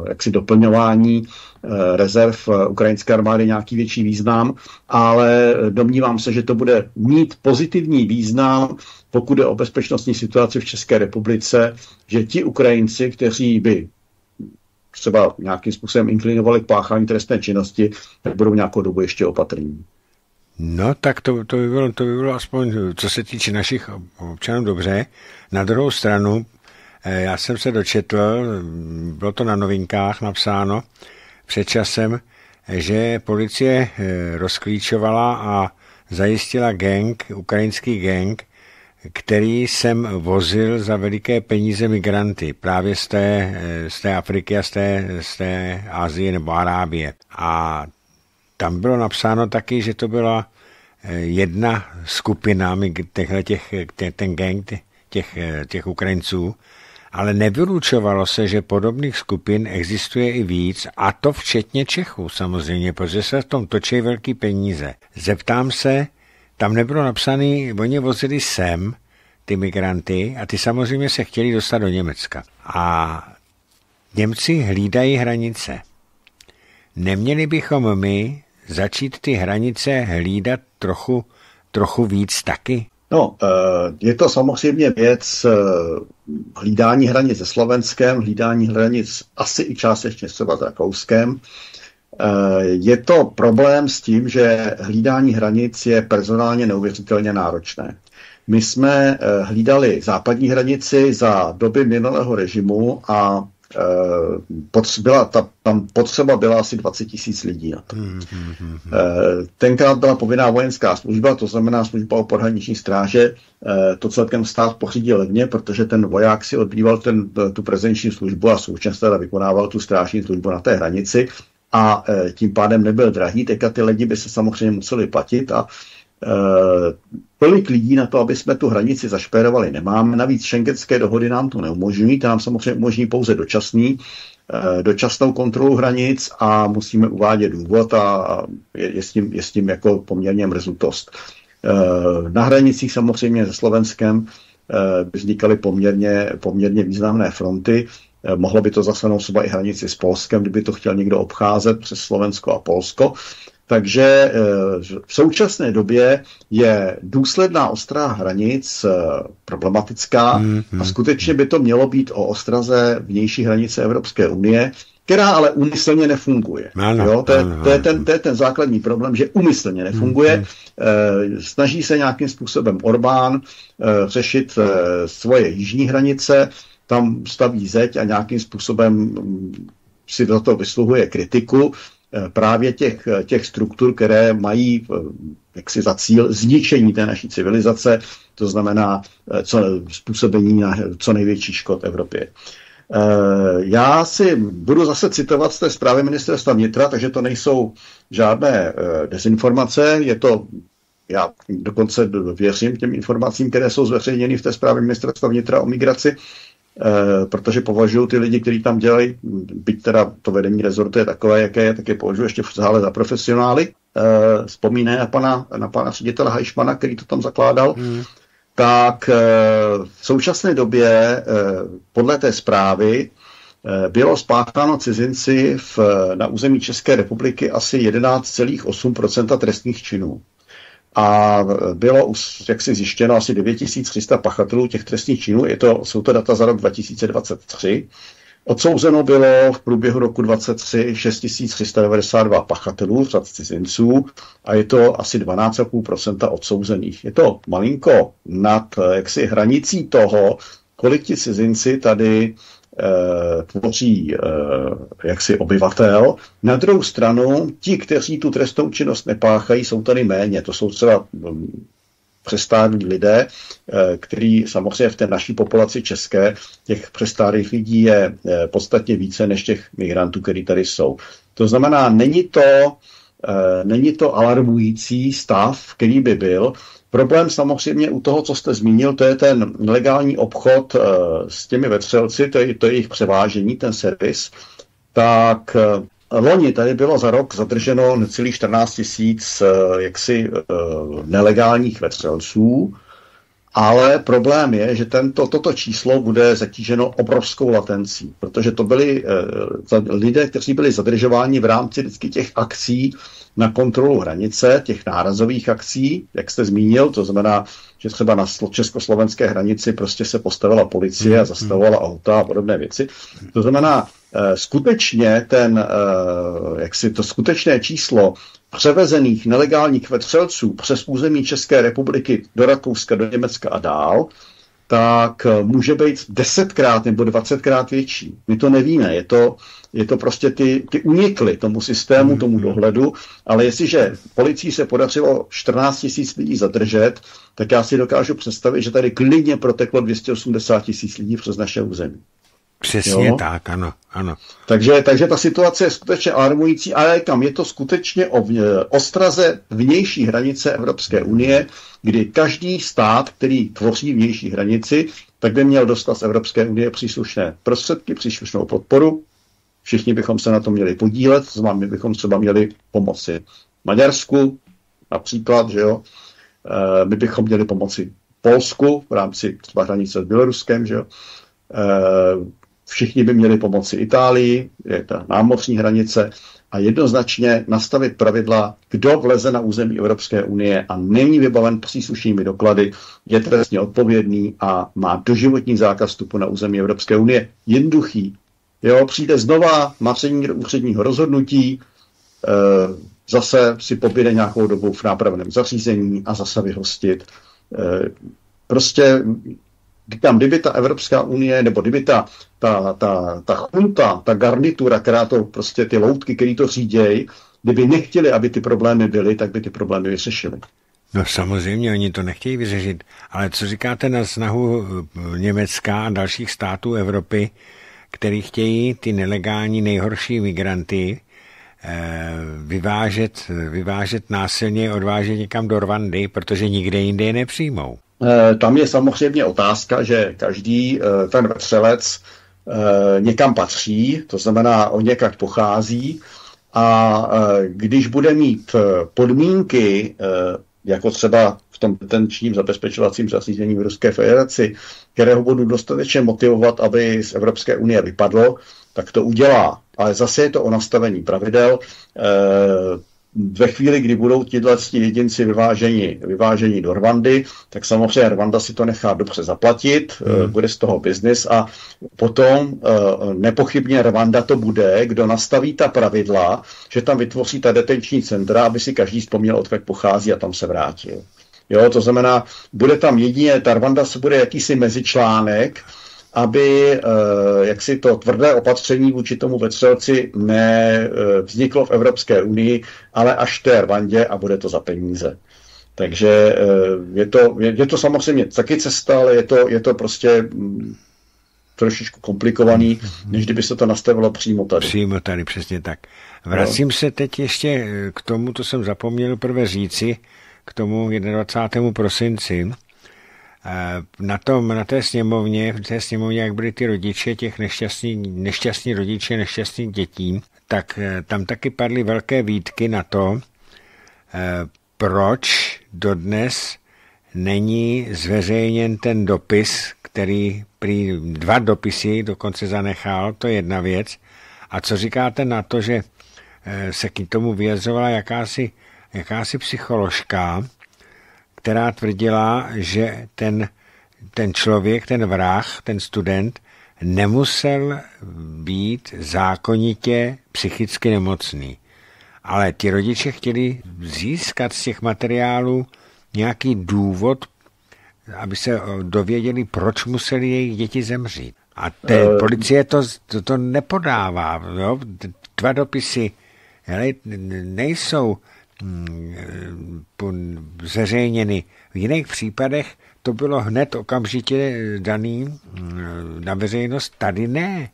jaksi doplňování Eh, rezerv eh, ukrajinské armády nějaký větší význam, ale domnívám se, že to bude mít pozitivní význam, pokud je o bezpečnostní situaci v České republice, že ti Ukrajinci, kteří by třeba nějakým způsobem inklinovali k páchání trestné činnosti, tak budou nějakou dobu ještě opatrní. No, tak to, to, by bylo, to by bylo aspoň, co se týče našich občanů, dobře. Na druhou stranu, eh, já jsem se dočetl, bylo to na novinkách napsáno, před časem, že policie eh, rozklíčovala a zajistila gang, ukrajinský gang, který jsem vozil za veliké peníze migranty právě z té, z té Afriky a z té, z té Asie nebo Arábie. A tam bylo napsáno taky, že to byla eh, jedna skupina těch, ten gang těch, eh, těch Ukrajinců, ale nevylučovalo se, že podobných skupin existuje i víc, a to včetně Čechů samozřejmě, protože se v tom točí velký peníze. Zeptám se, tam nebylo napsané, oni vozili sem, ty migranty, a ty samozřejmě se chtěli dostat do Německa. A Němci hlídají hranice. Neměli bychom my začít ty hranice hlídat trochu, trochu víc taky? No, eh, je to samozřejmě věc eh, hlídání hranic se Slovenskem, hlídání hranic asi i částečně třeba s Rakouskem. Eh, je to problém s tím, že hlídání hranic je personálně neuvěřitelně náročné. My jsme hlídali západní hranici za doby minulého režimu a byla, ta, tam potřeba byla asi 20 tisíc lidí na to. Hmm, hmm, hmm, eh, tenkrát byla povinná vojenská služba, to znamená služba o podhraniční stráže. Eh, to celkem stát pořídil levně, protože ten voják si odbýval ten, tu prezenční službu a současně teda vykonával tu strážní službu na té hranici a tím pádem nebyl drahý. Teďka ty lidi by se samozřejmě museli platit a tolik lidí na to, aby jsme tu hranici zašpérovali, nemáme. Navíc šengenské dohody nám to neumožňují, to nám samozřejmě umožní pouze dočasný, eh, dočasnou kontrolu hranic a musíme uvádět důvod a je, je, s, tím, je s tím jako poměrně mrzutost. Eh, na hranicích samozřejmě se Slovenskem eh, by vznikaly poměrně, poměrně významné fronty. Mohlo by to zasahnout třeba i hranici s Polskem, kdyby to chtěl někdo obcházet přes Slovensko a Polsko. Takže eh, v současné době je důsledná ostrá hranic eh, problematická mm, mm, a skutečně by to mělo být o ostraze vnější hranice Evropské unie, která ale umyslně nefunguje. Ano, jo? To, je, ano, to, je ten, to je ten základní problém, že umyslně nefunguje. Mm, mm. Snaží se nějakým způsobem Orbán řešit svoje jižní hranice, tam staví zeď a nějakým způsobem mm, si za to vysluhuje kritiku. Eh, právě těch, eh, těch struktur, které mají eh, jaksi za cíl zničení té naší civilizace, to znamená co, způsobení na co největší škod Evropě. Já si budu zase citovat z té zprávy ministerstva vnitra, takže to nejsou žádné dezinformace, je to já dokonce věřím těm informacím, které jsou zveřejněny v té zprávě ministerstva vnitra o migraci. Eh, protože považují ty lidi, kteří tam dělají, byť teda to vedení rezortu je takové, jaké je, tak je považuji ještě v zále za profesionály. Eh, vzpomíná na pana, na pana ředitele Hajšmana, který to tam zakládal. Hmm. Tak eh, v současné době podle té zprávy bylo spácháno cizinci v, na území České republiky asi 11,8% trestných činů a bylo, jak si zjištěno, asi 9300 pachatelů těch trestných činů. Je to, jsou to data za rok 2023. Odsouzeno bylo v průběhu roku 23 6392 pachatelů, řad cizinců, a je to asi 12,5% odsouzených. Je to malinko nad jaksi hranicí toho, kolik ti cizinci tady Eh, tvoří eh, jaksi obyvatel. Na druhou stranu, ti, kteří tu trestnou činnost nepáchají, jsou tady méně. To jsou třeba hm, přestárlí lidé, eh, který samozřejmě v té naší populaci české, těch přestárlých lidí je podstatně více než těch migrantů, kteří tady jsou. To znamená, není to, není to alarmující stav, který by byl, Problém samozřejmě u toho, co jste zmínil, to je ten legální obchod uh, s těmi vetřelci, to je, to je jejich převážení, ten servis. Tak uh, loni tady bylo za rok zadrženo necelých 14 tisíc uh, jaksi nelegálních vetřelců, ale problém je, že tento, toto číslo bude zatíženo obrovskou latencí, protože to byli uh, lidé, kteří byli zadržováni v rámci vždycky těch akcí na kontrolu hranice, těch nárazových akcí, jak jste zmínil, to znamená, že třeba na československé hranici prostě se postavila policie a hmm, zastavovala hmm. auta a podobné věci. To znamená, skutečně ten, eh, jak si to skutečné číslo převezených nelegálních vetřelců přes území České republiky do Rakouska, do Německa a dál, tak může být desetkrát nebo dvacetkrát větší. My to nevíme, je to, je to prostě ty, ty unikly tomu systému, mhm. tomu dohledu, ale jestliže policii se podařilo 14 tisíc lidí zadržet, tak já si dokážu představit, že tady klidně proteklo 280 tisíc lidí přes naše území. Přesně jo? tak, ano, ano. Takže, takže ta situace je skutečně alarmující, ale kam je to skutečně o ostraze vnější hranice Evropské unie, kdy každý stát, který tvoří vnější hranici, tak by měl dostat z Evropské unie příslušné prostředky, příslušnou podporu. Všichni bychom se na to měli podílet, s vámi bychom třeba měli pomoci Maďarsku, například, že jo, e, my bychom měli pomoci Polsku v rámci třeba hranice s Běloruskem, že jo, e, Všichni by měli pomoci Itálii, je ta námořní hranice, a jednoznačně nastavit pravidla, kdo vleze na území Evropské unie a není vybaven příslušnými doklady, je trestně odpovědný a má doživotní zákaz vstupu na území Evropské unie. Jednoduchý. Jo, přijde znova macení úředního rozhodnutí, e, zase si poběde nějakou dobu v nápravném zařízení a zase vyhostit. E, prostě říkám, kdyby ta Evropská unie, nebo kdyby ta, ta, ta, ta chunta, ta garnitura, která to prostě ty loutky, které to řídějí, kdyby nechtěli, aby ty problémy byly, tak by ty problémy vyřešili. No samozřejmě, oni to nechtějí vyřešit, ale co říkáte na snahu eh, Německa a dalších států Evropy, který chtějí ty nelegální nejhorší migranty eh, vyvážet, vyvážet násilně, odvážet někam do Rwandy, protože nikde jinde je nepřijmou. Eh, tam je samozřejmě otázka, že každý eh, ten vetřelec eh, někam patří, to znamená, o někak pochází a když bude mít podmínky, jako třeba v tom detenčním zabezpečovacím zařízení v Ruské federaci, které ho budou dostatečně motivovat, aby z Evropské unie vypadlo, tak to udělá. Ale zase je to o nastavení pravidel ve chvíli, kdy budou tihle jedinci vyváženi, vyváženi do Rwandy, tak samozřejmě Rwanda si to nechá dobře zaplatit, hmm. Eh, bude z toho biznis a potom eh, nepochybně Rwanda to bude, kdo nastaví ta pravidla, že tam vytvoří ta detenční centra, aby si každý vzpomněl, odkud pochází a tam se vrátil. Jo, to znamená, bude tam jedině, ta Rwanda se bude jakýsi mezičlánek, aby eh, jak si to tvrdé opatření vůči tomu vetřelci nevzniklo eh, v Evropské unii, ale až v té Rwandě a bude to za peníze. Takže eh, je to, je, je to samozřejmě taky cesta, ale je to, je to prostě mm, trošičku komplikovaný, než kdyby se to nastavilo přímo tady. Přímo tady, přesně tak. Vracím no. se teď ještě k tomu, to jsem zapomněl prvé říci, k tomu 21. prosinci, na, tom, na té sněmovně, v té sněmovně, jak byli ty rodiče, těch nešťastní, nešťastní rodiče, nešťastných dětí, tak eh, tam taky padly velké výtky na to, eh, proč dodnes není zveřejněn ten dopis, který prý dva dopisy dokonce zanechal, to je jedna věc. A co říkáte na to, že eh, se k tomu vyjadřovala jakási, jakási psycholožka, která tvrdila, že ten, ten člověk, ten vrah, ten student, nemusel být zákonitě psychicky nemocný. Ale ti rodiče chtěli získat z těch materiálů nějaký důvod, aby se dověděli, proč museli jejich děti zemřít. A te, uh, policie to, to, to nepodává. Jo? Dva dopisy hele, nejsou zveřejněny. V jiných případech to bylo hned okamžitě daný mm, na veřejnost, tady ne.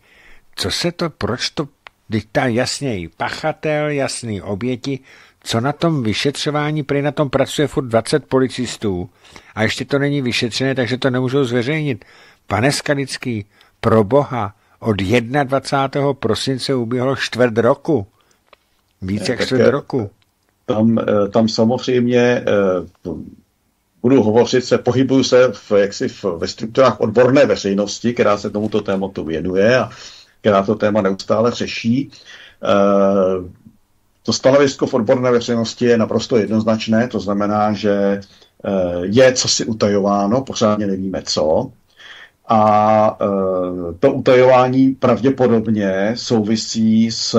Co se to, proč to, teď ta jasněji pachatel, jasný oběti, co na tom vyšetřování, prý na tom pracuje furt 20 policistů a ještě to není vyšetřené, takže to nemůžou zveřejnit. Pane Skalický, pro boha, od 21. prosince uběhlo čtvrt roku. Víc jak čtvrt roku tam, eh, tam samozřejmě eh, budu hovořit, se pohybuju se v, jaksi v, ve strukturách odborné veřejnosti, která se tomuto tématu věnuje a která to téma neustále řeší. Eh, to stanovisko v odborné veřejnosti je naprosto jednoznačné, to znamená, že je co si utajováno, pořádně nevíme co. A to utajování pravděpodobně souvisí s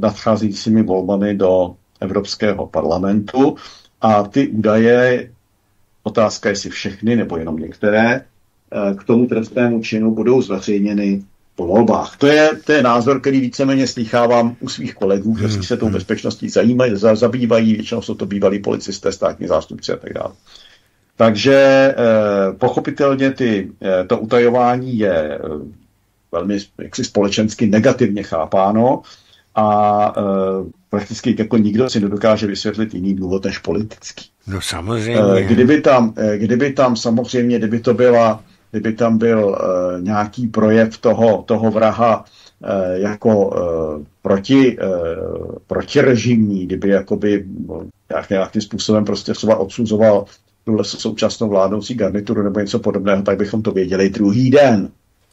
nadcházejícími volbami do Evropského parlamentu a ty údaje, otázka jestli všechny nebo jenom některé, k tomu trestnému činu budou zveřejněny po volbách. To je, to je názor, který víceméně slychávám u svých kolegů, kteří hmm, se tou hmm. bezpečností zajímají, zabývají, většinou jsou to bývalí policisté, státní zástupci a tak dále. Takže eh, pochopitelně ty, eh, to utajování je eh, velmi jaksi společensky negativně chápáno a eh, prakticky jako nikdo si nedokáže vysvětlit jiný důvod než politický. No samozřejmě. Eh, kdyby tam, eh, kdyby tam samozřejmě, kdyby to byla kdyby tam byl uh, nějaký projev toho, toho vraha uh, jako uh, proti, uh, protirežimní, kdyby jakoby nějak, nějakým způsobem prostě třeba odsuzoval tuhle současnou vládnoucí garnituru nebo něco podobného, tak bychom to věděli druhý den.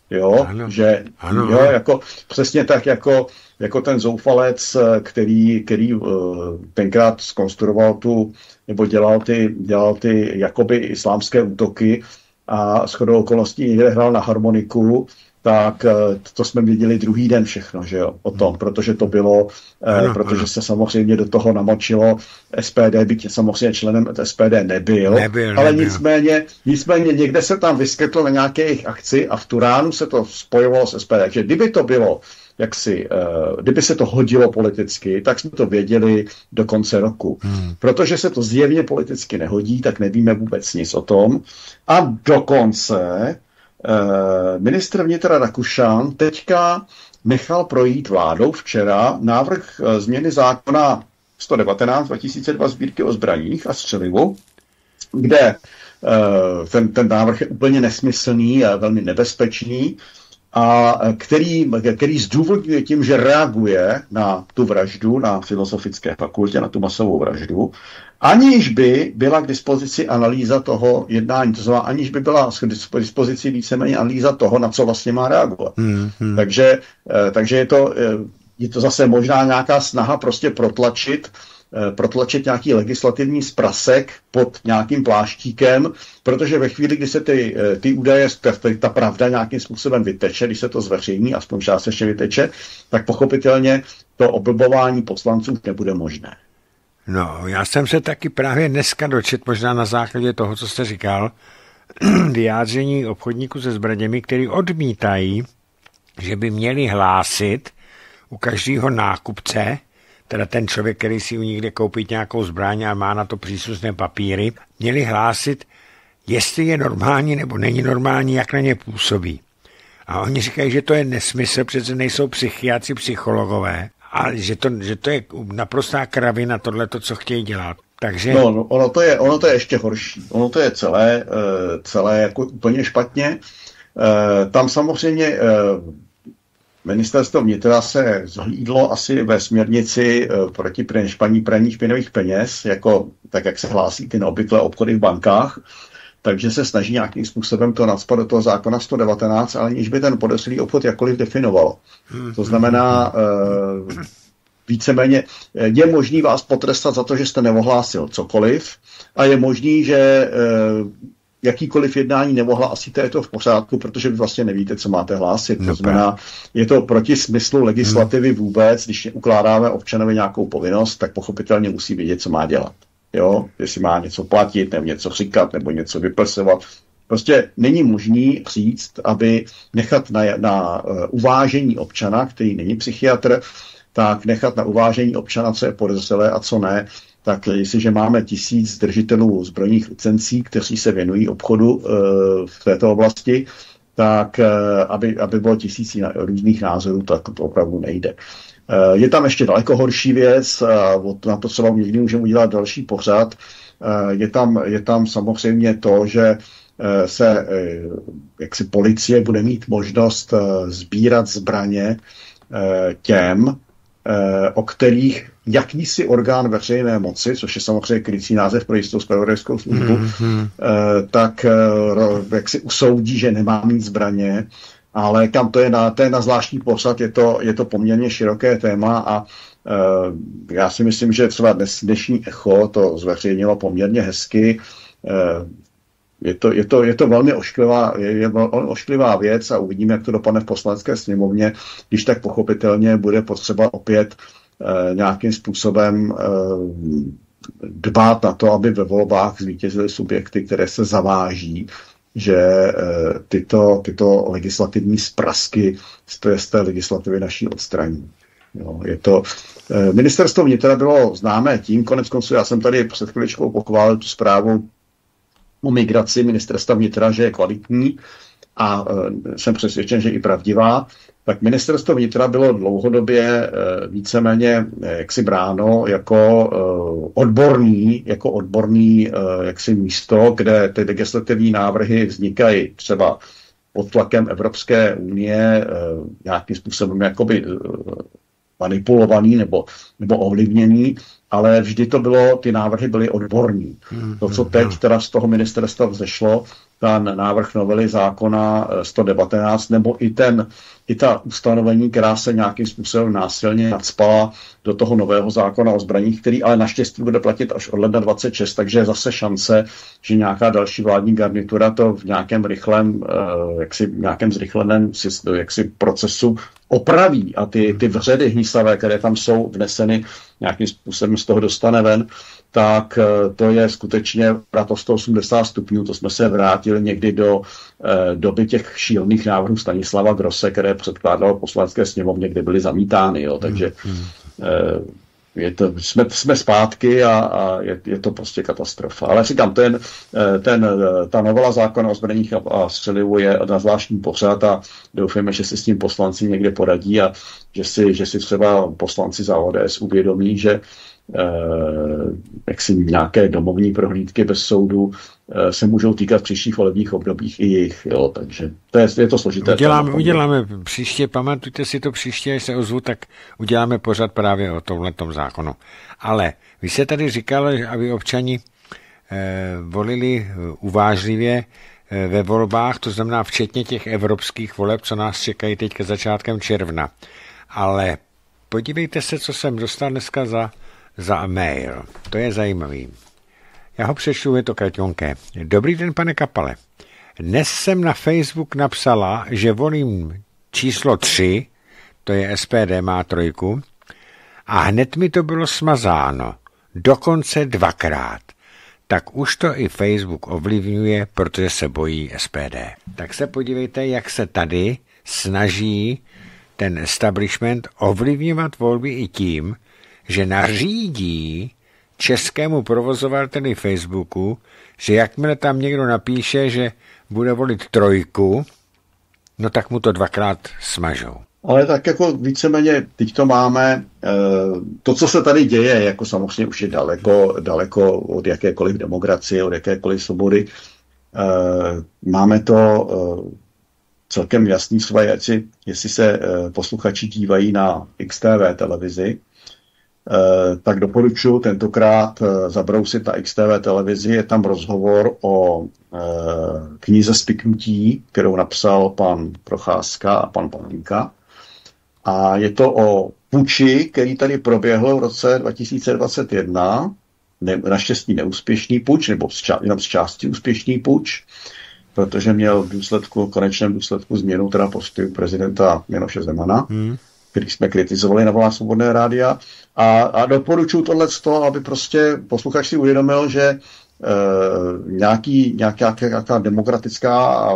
Jo, ano. že ano. jo, jako přesně tak jako, jako ten zoufalec, který, který uh, tenkrát skonstruoval tu, nebo dělal ty, dělal ty jakoby islámské útoky, a shodou okolností někde hrál na harmoniku, tak eh, to jsme viděli druhý den všechno, že jo, o tom, protože to bylo, eh, ano, protože ano. se samozřejmě do toho namočilo SPD, byť samozřejmě členem SPD nebyl, nebyl ale nebyl. nicméně, nicméně někde se tam vyskytlo na nějaké akci a v Turánu se to spojovalo s SPD, takže kdyby to bylo jak si, uh, kdyby se to hodilo politicky, tak jsme to věděli do konce roku. Hmm. Protože se to zjevně politicky nehodí, tak nevíme vůbec nic o tom. A dokonce ministr vnitra Rakušan teďka nechal projít vládou včera návrh uh, změny zákona 119 2002 sbírky o zbraních a střelivu, kde ten, ten návrh je úplně nesmyslný a velmi nebezpečný a který, který zdůvodňuje tím, že reaguje na tu vraždu na Filozofické fakultě, na tu masovou vraždu, aniž by byla k dispozici analýza toho jednání, to znamená, aniž by byla k dispozici víceméně analýza toho, na co vlastně má reagovat. Hmm, hmm. Takže, eh, takže je, to, eh, je to zase možná nějaká snaha prostě protlačit Eh, protlačit nějaký legislativní sprasek pod nějakým pláštíkem, protože ve chvíli, kdy se ty, eh, ty údaje, ta, ta pravda nějakým způsobem vyteče, když se to zveřejní, aspoň částečně vyteče, tak pochopitelně to oblbování poslanců nebude možné. No, já jsem se taky právě dneska dočet, možná na základě toho, co jste říkal, vyjádření obchodníků se zbraněmi, který odmítají, že by měli hlásit u každého nákupce, teda ten člověk, který si u někde koupit nějakou zbraň a má na to příslušné papíry, měli hlásit, jestli je normální nebo není normální, jak na ně působí. A oni říkají, že to je nesmysl, přece nejsou psychiatři, psychologové, a že to, že to je naprostá kravina tohle, co chtějí dělat. Takže... No, no, ono, to je, ono to je ještě horší. Ono to je celé, uh, celé jako úplně špatně. Uh, tam samozřejmě uh, Ministerstvo vnitra se zhlídlo asi ve směrnici eh, proti španí praní špinavých peněz, jako tak, jak se hlásí ty neobvyklé obchody v bankách, takže se snaží nějakým způsobem to nadspat do toho zákona 119, ale aniž by ten podeslý obchod jakkoliv definovalo. To znamená, eh, víceméně eh, je možný vás potrestat za to, že jste neohlásil cokoliv a je možný, že jakýkoliv jednání nemohla, asi to je to v pořádku, protože vy vlastně nevíte, co máte hlásit. To znamená, je to proti smyslu legislativy vůbec, když ukládáme občanovi nějakou povinnost, tak pochopitelně musí vědět, co má dělat. Jo? Jestli má něco platit, nebo něco říkat, nebo něco vyplsovat. Prostě není možný říct, aby nechat na, na uh, uvážení občana, který není psychiatr, tak nechat na uvážení občana, co je podezřelé a co ne, tak jestliže máme tisíc držitelů zbrojních licencí, kteří se věnují obchodu e, v této oblasti, tak e, aby, aby bylo tisíc různých názorů, tak to opravdu nejde. E, je tam ještě daleko horší věc, na to třeba někdy můžeme udělat další pořad. Je tam, je tam samozřejmě to, že se jak si policie bude mít možnost sbírat zbraně těm, o kterých jakýsi orgán veřejné moci, což je samozřejmě krycí název pro jistou spravodajskou službu, mm-hmm. tak eh, jak si usoudí, že nemá mít zbraně, ale kam to je na, to je na zvláštní posad, je to, je to poměrně široké téma a já si myslím, že třeba dnes, dnešní echo to zveřejnilo poměrně hezky. Je to, je, to, je to velmi ošklivá, je, je ošklivá věc a uvidíme, jak to dopadne v poslanecké sněmovně, když tak pochopitelně bude potřeba opět Eh, nějakým způsobem eh, dbát na to, aby ve volbách zvítězily subjekty, které se zaváží, že tyto, tyto legislativní zprasky z té legislativy naší odstraní. Jo, je to, ministerstvo vnitra bylo známé tím, konec konců já jsem tady před chviličkou pochválil tu zprávu o migraci ministerstva vnitra, že je kvalitní a jsem přesvědčen, že i pravdivá tak ministerstvo vnitra bylo dlouhodobě eh, víceméně eh, jaksi bráno jako odborný, jako odborný jaksi místo, kde ty legislativní návrhy vznikají třeba pod tlakem Evropské unie nějakým způsobem jakoby manipulovaný nebo, nebo ovlivněný, ale vždy to bylo, ty návrhy byly odborní. To, co teď teda z toho ministerstva vzešlo, ten návrh novely zákona 119, nebo i ten i ta ustanovení, která se nějakým způsobem násilně nadspala do toho nového zákona o zbraních, který ale naštěstí bude platit až od ledna 26, takže je zase šance, že nějaká další vládní garnitura to v nějakém rychlém, eh, jaksi, nějakém zrychleném jaksi, procesu opraví a ty, ty vředy hnísavé, které tam jsou vneseny, nějakým způsobem z toho dostane ven tak eh, to je skutečně prato 180 stupňů. To jsme se vrátili někdy do eh, doby těch šílených návrhů Stanislava Grose, které předkládal poslanecké sněmovně, kde byly zamítány. Jo. Takže hmm, hmm. eh, je to, jsme, jsme zpátky a, a je, je to prostě katastrofa. Ale říkám, ten, eh, ten, eh, ta novela zákona o zbraních a, a střelivu je na zvláštní pořád a doufáme, že si s tím poslanci někde poradí a že si, že si třeba poslanci za ODS uvědomí, že Eh, jaksi nějaké domovní prohlídky bez soudu se můžou týkat v příštích volebních obdobích i jich. Jo, takže to je, je to složité. Uděláme, uděláme příště, pamatujte si to příště, až se ozvu, tak uděláme pořád právě o tomhle zákonu. Ale vy se tady říkal, aby občani eh, volili uvážlivě eh, ve volbách, to znamená včetně těch evropských voleb, co nás čekají teďka začátkem června. Ale podívejte se, co jsem dostal dneska za za mail. To je zajímavý. Já ho přečtu, je to kraťonké. Dobrý den, pane Kapale. Dnes jsem na Facebook napsala, že volím číslo 3, to je SPD, má trojku, a hned mi to bylo smazáno. Dokonce dvakrát. Tak už to i Facebook ovlivňuje, protože se bojí SPD. Tak se podívejte, jak se tady snaží ten establishment ovlivňovat volby i tím, že nařídí českému provozovateli Facebooku, že jakmile tam někdo napíše, že bude volit trojku, no tak mu to dvakrát smažou. Ale tak jako víceméně teď to máme, eh, to, co se tady děje, jako samozřejmě už je daleko, daleko od jakékoliv demokracie, od jakékoliv svobody. Eh, máme to eh, celkem jasný svoje, jestli se posluchači dívají na XTV televizi, tak doporučuji tentokrát eh, zabrousit na XTV televizi. Je tam rozhovor o eh, knize Spiknutí, kterou napsal pan Procházka a pan Palinka. A je to o puči, který tady proběhl v roce 2021, ne, naštěstí neúspěšný puč, nebo z ča, jenom z části úspěšný puč, protože měl v důsledku, konečném důsledku změnu teda postoju prezidenta Miloše Zemana. Hmm který jsme kritizovali na Volá svobodné rádia. A, a doporučuji tohle z toho, aby prostě posluchač si uvědomil, že e, nějaký, nějaká, nějaká demokratická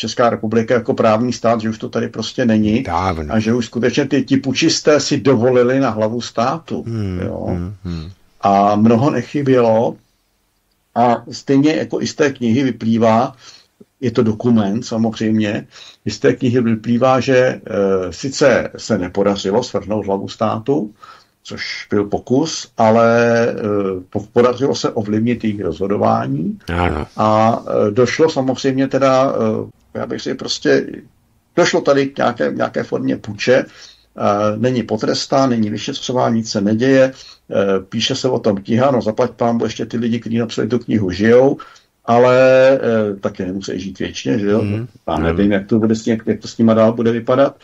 Česká republika jako právní stát, že už to tady prostě není. Dávno. A že už skutečně ty, ti pučisté si dovolili na hlavu státu. Hmm, jo. Hmm, hmm. A mnoho nechybělo. A stejně jako i z té knihy vyplývá, je to dokument samozřejmě. Z té knihy vyplývá, že e, sice se nepodařilo svrhnout hlavu státu, což byl pokus, ale e, podařilo se ovlivnit jejich rozhodování ano. a e, došlo samozřejmě teda, e, já bych si prostě, došlo tady k nějaké, nějaké formě puče, e, není potrestán, není vyšetřován, nic se neděje, e, píše se o tom kniha, no zaplať pán, ještě ty lidi, kteří napsali tu knihu, žijou, ale e, taky nemusí žít věčně, že jo? Mm. Já nevím, jak to, bude s tím, jak to s nima dál bude vypadat,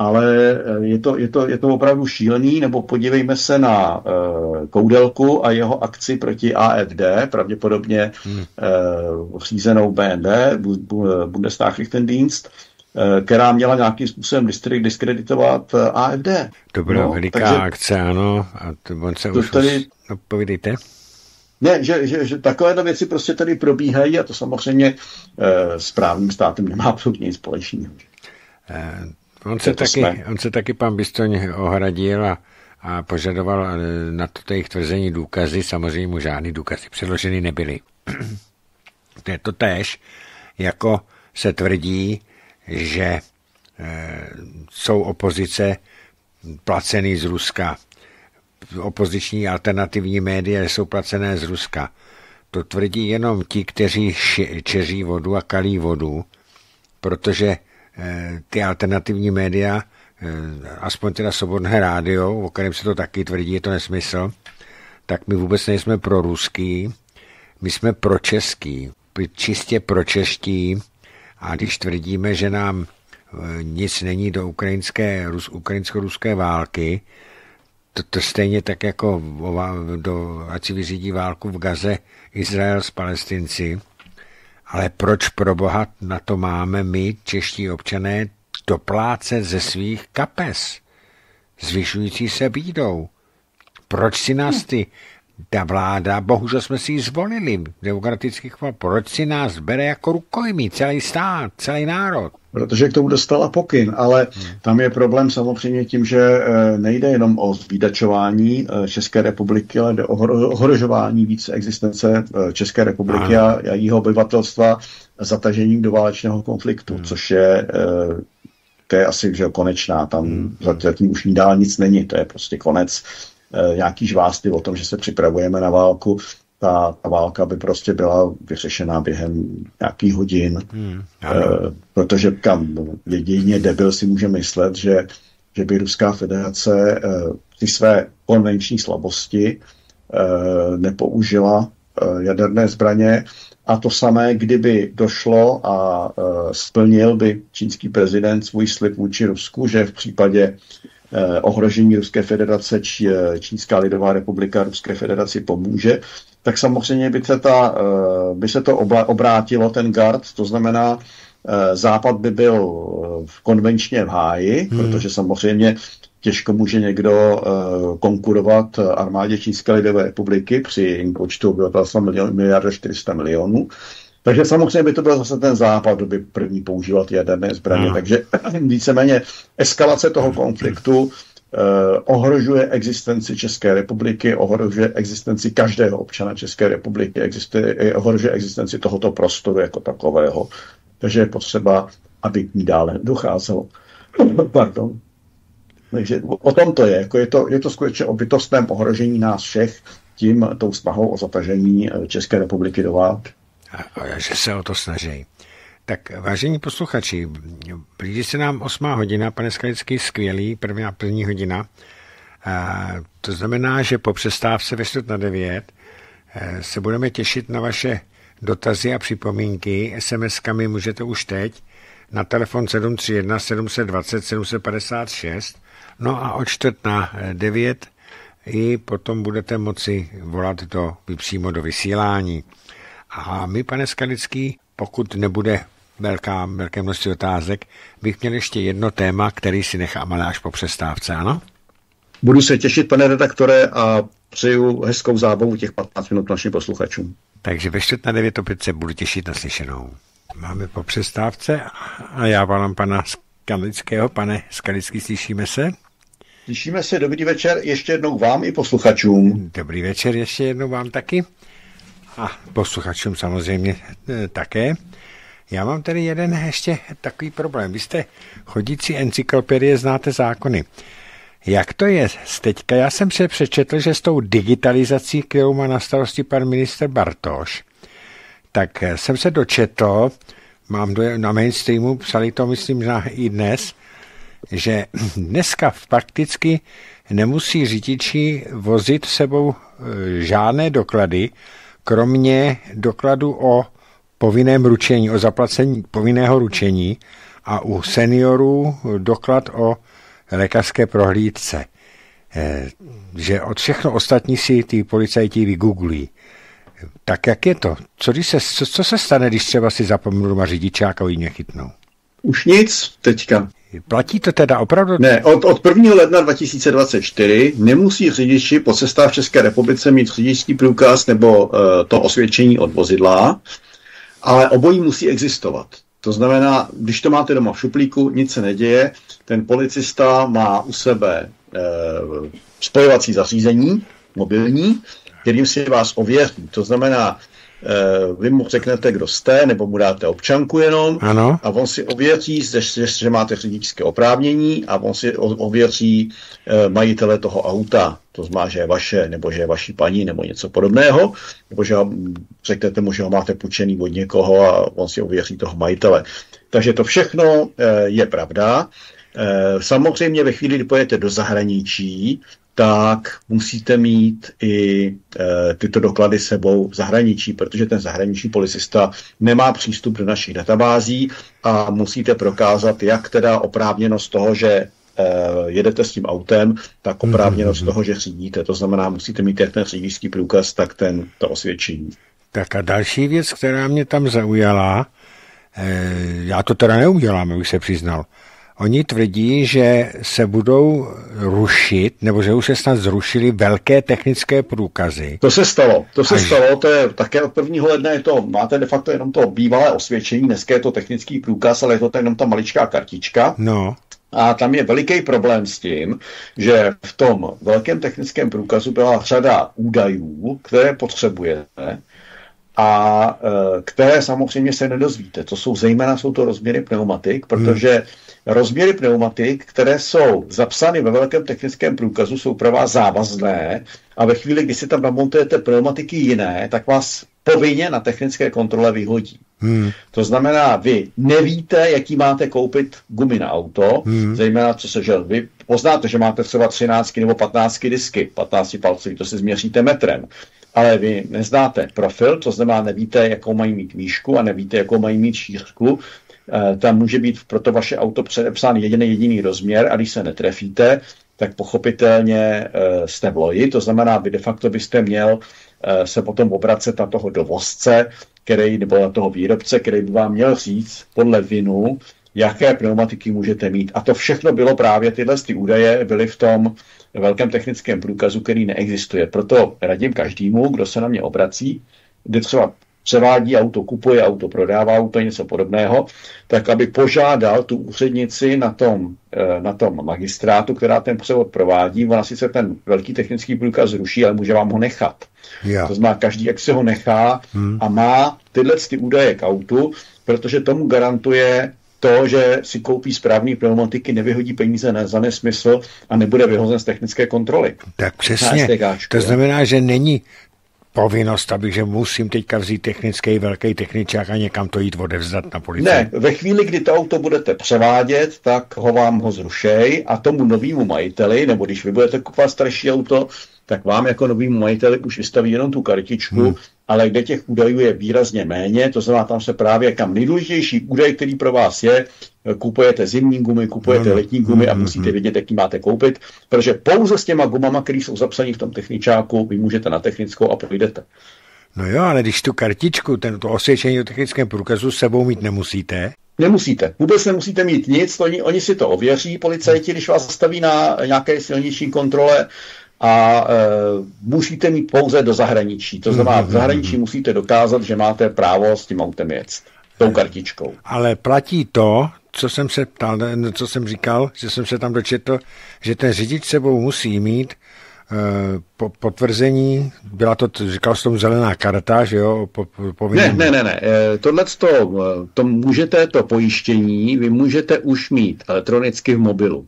ale eh, je to, je to, je to opravdu šílený, nebo podívejme se na e, Koudelku a jeho akci proti AFD, pravděpodobně mm. e, řízenou BND, Bundesnachrichtendienst, e, která měla nějakým způsobem diskreditovat AFD. To byla no, veliká takže, akce, ano, a to, on se to už... Tady, no, povídejte. Ne, že, že, že takovéhle věci prostě tady probíhají a to samozřejmě e, s právním státem nemá absolutně nic společného. E, on, se taky, on se taky pan Bistoň ohradil a, a požadoval na to jejich tvrzení důkazy. Samozřejmě mu žádný důkazy předloženy nebyly. to je to též, jako se tvrdí, že e, jsou opozice placený z Ruska opoziční alternativní média jsou placené z Ruska. To tvrdí jenom ti, kteří čeří vodu a kalí vodu, protože eh, ty alternativní média, eh, aspoň teda Svobodné rádio, o kterém se to taky tvrdí, je to nesmysl, tak my vůbec nejsme pro ruský, my jsme pro český, čistě pro čeští a když tvrdíme, že nám eh, nic není do ukrajinské, ukrajinsko-ruské války, to, to stejně tak jako do, ať si vyřídí válku v Gaze Izrael s palestinci, ale proč pro boha na to máme my, čeští občané, doplácet ze svých kapes, zvyšující se bídou? Proč si nás ty ta vláda, bohužel jsme si ji zvolili, demokratických volb, proč si nás bere jako rukojmí celý stát, celý národ? Protože k tomu dostala pokyn, ale tam je problém samozřejmě tím, že eh, nejde jenom o zbídačování eh, České republiky, ale jde o ohrožování více existence eh, České republiky a, a jejího obyvatelstva zatažením do válečného konfliktu, hmm. což je to je asi že konečná, tam hmm. zatím už ní dál nic není, to je prostě konec nějaký žvásty o tom, že se připravujeme na válku, ta, ta válka by prostě byla vyřešená během nějakých hodin, hmm, e, protože kam? Jedině debil si může myslet, že, že by Ruská federace e, ty své konvenční slabosti e, nepoužila e, jaderné zbraně. A to samé, kdyby došlo a e, splnil by čínský prezident svůj slib vůči Rusku, že v případě Eh, ohrožení Ruské federace, či eh, Čínská lidová republika Ruské federaci pomůže, tak samozřejmě by se, ta, eh, by se to obrátilo, ten gard, to znamená, Západ by byl konvenčně v háji, hmm. protože samozřejmě těžko může někdo konkurovat armádě Čínské lidové republiky při počtu obyvatelstva miliarda 400 milionů. Takže samozřejmě by to byl zase ten západ, kdo by první používal ty jaderné zbraně. No. Takže víceméně eskalace toho konfliktu eh, ohrožuje existenci České republiky, ohrožuje existenci každého občana České republiky, existuje, eh, ohrožuje existenci tohoto prostoru jako takového. Takže je potřeba, aby k ní dále docházelo. Pardon. Takže o tom to je. Jako je, to, je to skutečně o bytostném ohrožení nás všech tím, tou snahou o zatažení eh, České republiky do války že se o to snaží. Tak vážení posluchači, blíží se nám osmá hodina, pane Skalický, skvělý, první a první hodina. A to znamená, že po přestávce ve na devět eh, se budeme těšit na vaše dotazy a připomínky. SMS-kami můžete už teď na telefon 731 720 756. No a od čtvrt na devět i potom budete moci volat do, přímo do vysílání. A my, pane Skalický, pokud nebude velká, velké množství otázek, bych měl ještě jedno téma, který si necháme až po přestávce, ano? Budu se těšit, pane redaktore, a přeju hezkou zábavu těch 15 minut našim posluchačům. Takže ve čtvrt na 9 opět se budu těšit na slyšenou. Máme po přestávce a já volám pana Skalického. Pane Skalický, slyšíme se? Slyšíme se, dobrý večer ještě jednou vám i posluchačům. Dobrý večer ještě jednou vám taky a posluchačům samozřejmě e, také. Já mám tady jeden ještě takový problém. Vy jste chodící encyklopedie, znáte zákony. Jak to je teďka? Já jsem se přečetl, že s tou digitalizací, kterou má na starosti pan minister Bartoš, tak jsem se dočetl, mám do, na mainstreamu, psali to myslím na i dnes, že dneska prakticky nemusí řidiči vozit sebou e, žádné doklady, kromě dokladu o povinném ručení, o zaplacení povinného ručení a u seniorů doklad o lékařské prohlídce. Eh, že od všechno ostatní si ty policajti vygooglují. Tak jak je to? Co, když se, co, co se stane, když třeba si zapomenu doma řidičák a oni mě chytnou? Už nic teďka. Platí to teda opravdu? Ne, od, od 1. ledna 2024 nemusí řidiči po cestách v České republice mít řidičský průkaz nebo uh, to osvědčení od vozidla, ale obojí musí existovat. To znamená, když to máte doma v šuplíku, nic se neděje, ten policista má u sebe e, spojovací zařízení, mobilní, kterým si vás ověří. To znamená, vy mu řeknete, kdo jste, nebo mu dáte občanku jenom ano. a on si ověří, že, že máte řidičské oprávnění a on si ověří eh, majitele toho auta. To znamená, že je vaše, nebo že je vaší paní, nebo něco podobného, nebo že řeknete mu, že ho máte půjčený od někoho a on si ověří toho majitele. Takže to všechno eh, je pravda. Samozřejmě ve chvíli, kdy pojete do zahraničí, tak musíte mít i e, tyto doklady sebou v zahraničí, protože ten zahraniční policista nemá přístup do našich databází a musíte prokázat, jak teda oprávněnost toho, že e, jedete s tím autem, tak mhm, oprávněnost mm-hmm. toho, že řídíte. To znamená, musíte mít jak ten řidičský průkaz, tak ten, to osvědčení. Tak a další věc, která mě tam zaujala, e, já to teda neudělám, už se přiznal, Oni tvrdí, že se budou rušit, nebo že už se snad zrušili velké technické průkazy. To se stalo, to se Až... stalo, to je také od 1. ledna je to, máte de facto jenom to bývalé osvědčení, dneska je to technický průkaz, ale je to jenom ta maličká kartička. No. A tam je veliký problém s tím, že v tom velkém technickém průkazu byla řada údajů, které potřebujete, a e, které samozřejmě se nedozvíte. To jsou zejména jsou to rozměry pneumatik, protože hmm rozměry pneumatik, které jsou zapsány ve velkém technickém průkazu, jsou pro vás závazné a ve chvíli, kdy si tam namontujete pneumatiky jiné, tak vás povinně na technické kontrole vyhodí. Hmm. To znamená, vy nevíte, jaký máte koupit gumy na auto, hmm. zejména co se, že vy poznáte, že máte třeba 13 nebo 15 disky, 15 palcový, to si změříte metrem ale vy neznáte profil, to znamená, nevíte, jakou mají mít výšku a nevíte, jakou mají mít šířku, Eh, tam může být pro to vaše auto předepsán jediný jediný rozměr a když se netrefíte, tak pochopitelně eh, jste v loji, to znamená, vy de facto byste měl eh, se potom obracet na toho dovozce, který, nebo na toho výrobce, který by vám měl říct podle vinu, jaké pneumatiky můžete mít. A to všechno bylo právě, tyhle ty údaje byly v tom velkém technickém průkazu, který neexistuje. Proto radím každému, kdo se na mě obrací, kdy třeba převádí auto, kupuje auto, prodává auto, něco podobného, tak aby požádal tu úřednici na tom, eh, na tom magistrátu, která ten převod provádí, ona sice ten velký technický průkaz zruší, ale může vám ho nechat. Ja. To znamená, každý, jak se ho nechá hmm. a má tyhle ty údaje k autu, protože tomu garantuje to, že si koupí správný pneumatiky, nevyhodí peníze na, za nesmysl a nebude vyhozen z technické kontroly. Tak přesně. To znamená, že není povinnost, abych, že musím teďka vzít technický velký techničák a někam to jít odevzdat na policii. Ne, ve chvíli, kdy to auto budete převádět, tak ho vám ho zrušej a tomu novému majiteli, nebo když vy budete kupovat starší auto, tak vám jako novýmu majiteli už vystaví jenom tu kartičku, hmm. Ale kde těch údajů je výrazně méně, to znamená, tam se právě kam nejdůležitější údaj, který pro vás je, kupujete zimní gumy, kupujete no, letní gumy a hmm, musíte vědět, jaký máte koupit, protože pouze s těma gumama, které jsou zapsané v tom techničáku, vy můžete na technickou a pojdete. No jo, ale když tu kartičku, ten, to osvědčení o technickém průkazu s sebou mít nemusíte, Nemusíte. Vůbec nemusíte mít nic, oni, oni si to ověří, policajti, když vás zastaví na nějaké silniční kontrole, a e, musíte mít pouze do zahraničí. To znamená, v zahraničí musíte dokázat, že máte právo s tím autem jet, tou kartičkou. Ale platí to, co jsem se ptal, co jsem říkal, že jsem se tam dočetl, že ten řidič sebou musí mít e, po, potvrzení, byla to, říkal jsem tomu zelená karta, že jo? Po, po, ne, ne, ne, ne, e, tohle to, to můžete, to pojištění, vy můžete už mít elektronicky v mobilu.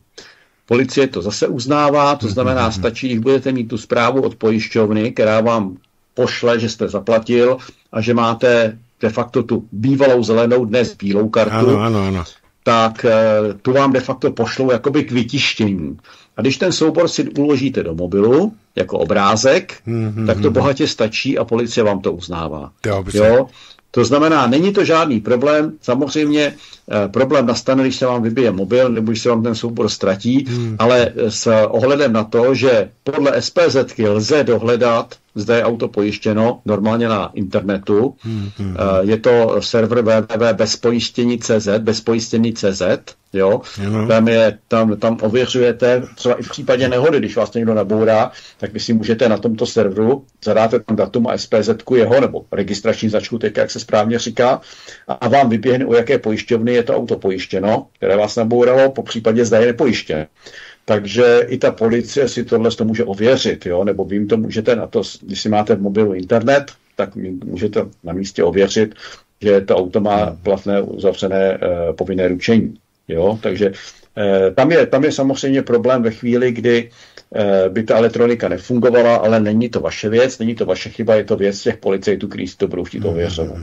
Policie to zase uznává, to znamená, stačí, když budete mít tu zprávu od pojišťovny, která vám pošle, že jste zaplatil a že máte de facto tu bývalou zelenou, dnes bílou kartu, ano, ano, ano. tak eh, tu vám de facto pošlou jakoby k vytištění. A když ten soubor si uložíte do mobilu jako obrázek, mm-hmm. tak to bohatě stačí a policie vám to uznává. Dobře. Jo? To znamená, není to žádný problém. Samozřejmě eh, problém nastane, když se vám vybije mobil nebo když se vám ten soubor ztratí, hmm. ale s ohledem na to, že podle SPZ lze dohledat zde je auto pojištěno normálně na internetu. Hmm. Je to server www.bezpojištění.cz, bezpojištění.cz, jo. Hmm. Tam, je, tam, tam ověřujete, třeba i v případě nehody, když vás někdo nabourá, tak vy si můžete na tomto serveru, zadáte tam datum a SPZ jeho, nebo registrační značku, tak jak se správně říká, a, a vám vyběhne, u jaké pojišťovny je to auto pojištěno, které vás nabouralo, po případě zda je nepojištěné. Takže i ta policie si tohle to může ověřit, jo? nebo vím to můžete na to, když si máte v mobilu internet, tak můžete na místě ověřit, že to auto má platné uzavřené e, povinné ručení. Jo? Takže e, tam, je, tam je samozřejmě problém ve chvíli, kdy e, by ta elektronika nefungovala, ale není to vaše věc, není to vaše chyba, je to věc těch policajtů, kteří si to budou chtít ověřovat.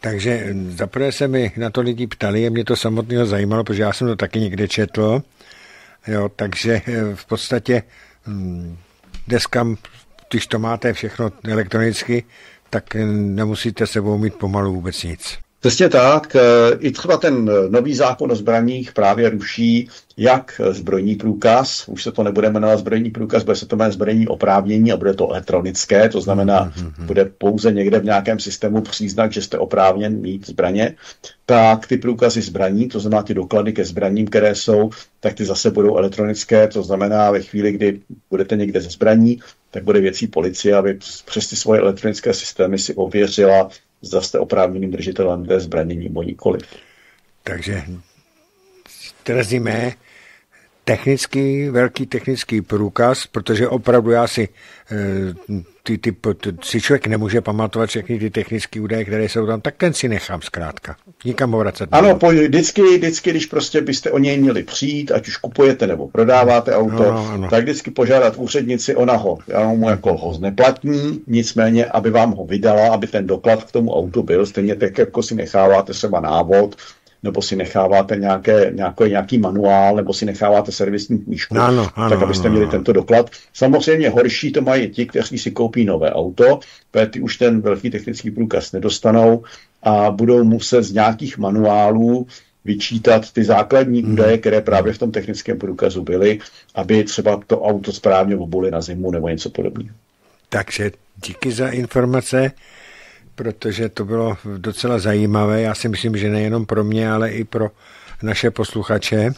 Takže zaprvé se mi na to lidi ptali, a mě to samotného zajímalo, protože já jsem to taky někde četl, Jo, takže eh, v podstatě hm, dneska, když to máte všechno elektronicky, tak eh, nemusíte sebou mít pomalu vůbec nic. Přesně tak. Eh, I třeba ten nový zákon o zbraních právě ruší jak zbrojní průkaz, už se to nebude jmenovat zbrojní průkaz, bude se to jmenovat zbrojní oprávnění a bude to elektronické, to znamená, mm-hmm. bude pouze někde v nějakém systému příznak, že jste oprávněn mít zbraně, tak ty průkazy zbraní, to znamená ty doklady ke zbraním, které jsou, tak ty zase budou elektronické, to znamená ve chvíli, kdy budete někde ze zbraní, tak bude věcí policie, aby přes ty svoje elektronické systémy si ověřila, zda jste oprávněným držitelem té zbraně nebo nikoliv. Takže trzíme technický, velký technický průkaz, protože opravdu já si eh, ty, ty, si člověk nemůže pamatovat všechny ty technické údaje, které jsou tam, tak ten si nechám zkrátka. Nikam ho vracet. Ano, po, vždycky, vždycky, když prostě byste o něj měli přijít, ať už kupujete nebo prodáváte auto, no, no, no. tak vždycky požádat úřednici, ona ho, já mu jako ho zneplatní, nicméně, aby vám ho vydala, aby ten doklad k tomu autu byl, stejně tak, jako si necháváte třeba návod, nebo si necháváte nějaké, nějaké, nějaký manuál, nebo si necháváte servisní knížku, ano, ano, tak abyste měli ano. tento doklad. Samozřejmě horší to mají ti, kteří si koupí nové auto, protože ty už ten velký technický průkaz nedostanou a budou muset z nějakých manuálů vyčítat ty základní hmm. údaje, které právě v tom technickém průkazu byly, aby třeba to auto správně obuli na zimu nebo něco podobného. Takže díky za informace protože to bylo docela zajímavé. Já si myslím, že nejenom pro mě, ale i pro naše posluchače.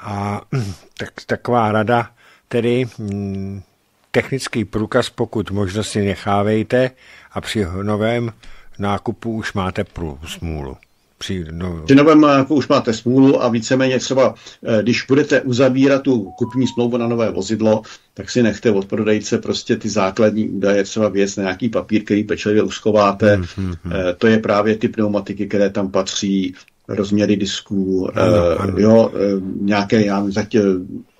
A tak, taková rada, tedy mm, technický průkaz, pokud možnosti nechávejte a při novém nákupu už máte smůlu při, no... při novém jako už máte smůlu a víceméně třeba, eh, když budete uzavírat tu kupní smlouvu na nové vozidlo, tak si nechte od prodejce prostě ty základní údaje, třeba věc na nějaký papír, který pečlivě uschováte. Hmm, hmm, hmm. To je právě ty pneumatiky, které tam patří, rozměry disků, ano, eh, ano. jo, nějaké, já zatím,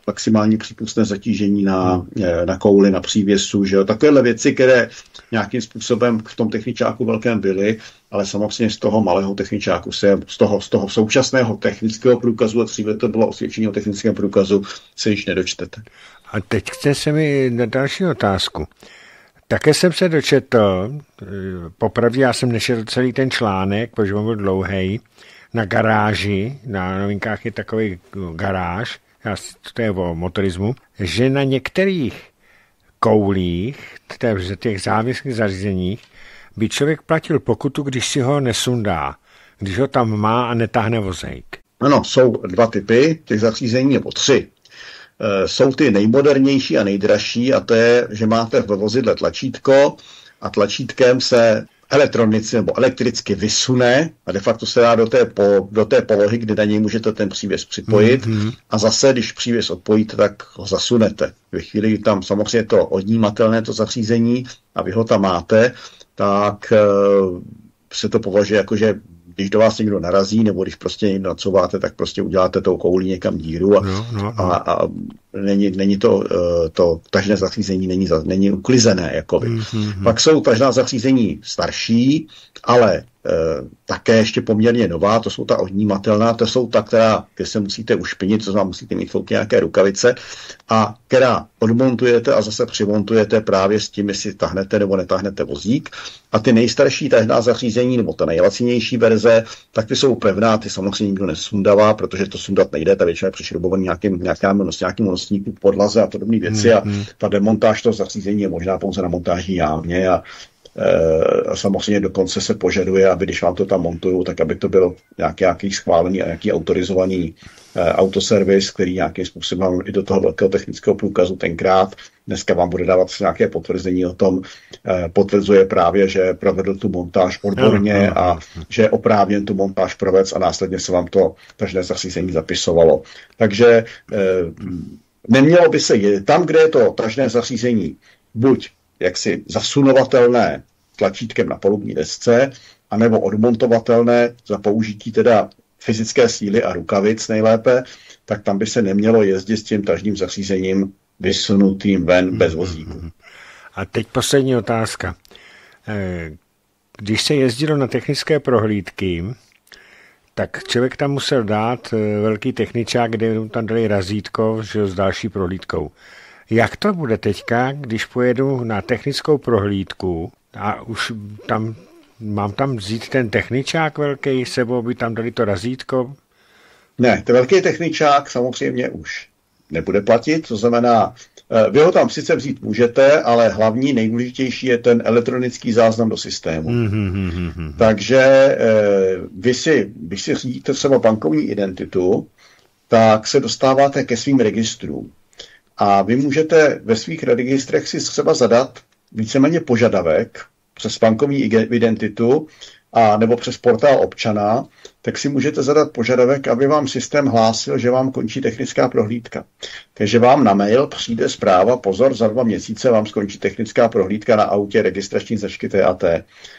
maximální přípustné zatížení na, na kouli, na přívěsu, že jo? Takovéhle věci, které nějakým způsobem v tom techničáku velkém byly, ale samozřejmě z toho malého techničáku se, z toho, z toho současného technického průkazu, a dříve to bylo osvědčení o technickém průkazu, se již nedočtete. A teď chce se mi na další otázku. Také jsem se dočetl, popravdě já jsem nešel celý ten článek, protože on byl dlouhý, na garáži, na novinkách je takový garáž, to je o motorismu, že na některých koulích, těch závislých zařízeních, by člověk platil pokutu, když si ho nesundá, když ho tam má a netáhne vozejk. Ano, jsou dva typy těch zařízení, nebo tři. E, jsou ty nejmodernější a nejdražší a to je, že máte ve vozidle tlačítko a tlačítkem se elektronicky nebo elektricky vysune a de facto se dá do té, po, do té polohy, kdy na něj můžete ten přívěs připojit mm-hmm. a zase, když přívěs odpojíte, tak ho zasunete. Ve chvíli, kdy tam samozřejmě to odnímatelné to zařízení a vy ho tam máte, tak uh, se to považuje jako, že když do vás někdo narazí, nebo když prostě někdo nacouváte, tak prostě uděláte tou koulí někam díru a, no, no, no. a, a není, není to, eh, to tažné zařízení není, není uklizené. Jakoby. Mm-hmm. Pak jsou tažná zařízení starší, ale také ještě poměrně nová, to jsou ta odnímatelná, to jsou ta, která, kde se musíte ušpinit, co znamená, musíte mít nějaké rukavice, a která odmontujete a zase přimontujete právě s tím, jestli tahnete nebo netahnete vozík. A ty nejstarší tahná zařízení, nebo ta nejlacinější verze, tak ty jsou pevná, ty samozřejmě nikdo nesundává, protože to sundat nejde, ta většina je přešrobovaný nějakým, nějakým, nějakým podlaze a podobné věci mm-hmm. a hmm. ta demontáž toho zařízení je možná pouze na montážní jámě a a samozřejmě dokonce se požaduje, aby když vám to tam montují, tak aby to byl nějaký, nějaký schválený a nějaký autorizovaný eh, autoservis, který nějakým způsobem i do toho velkého technického průkazu tenkrát dneska vám bude dávat nějaké potvrzení o tom, eh, potvrzuje právě, že provedl tu montáž odborně a že je oprávněn tu montáž provést a následně se vám to každé zařízení zapisovalo. Takže eh, nemělo by se, tam, kde je to tažné zařízení, buď jaksi zasunovatelné tlačítkem na polubní desce, anebo odmontovatelné za použití teda fyzické síly a rukavic nejlépe, tak tam by se nemělo jezdit s tím tažným zařízením vysunutým ven bez vozíku. A teď poslední otázka. Eh, když se jezdilo na technické prohlídky, tak člověk tam musel dát eh, velký techničák, kde tam dali razítko že, s další prohlídkou. Jak to bude teďka, když pojedu na technickou prohlídku a už tam mám tam vzít ten techničák velký sebou, aby tam dali to razítko? Ne, ten velký techničák samozřejmě už nebude platit, to znamená, eh, vy ho tam sice vzít můžete, ale hlavní, nejdůležitější je ten elektronický záznam do systému. Mm-hmm. Takže eh, vy si, když si řídíte třeba bankovní identitu, tak se dostáváte ke svým registrům. A vy můžete ve svých registrech si třeba zadat víceméně požadavek přes bankovní identitu a nebo přes portál občana, tak si můžete zadat požadavek, aby vám systém hlásil, že vám končí technická prohlídka. Takže vám na mail přijde zpráva, pozor, za dva měsíce vám skončí technická prohlídka na autě registrační značky TAT.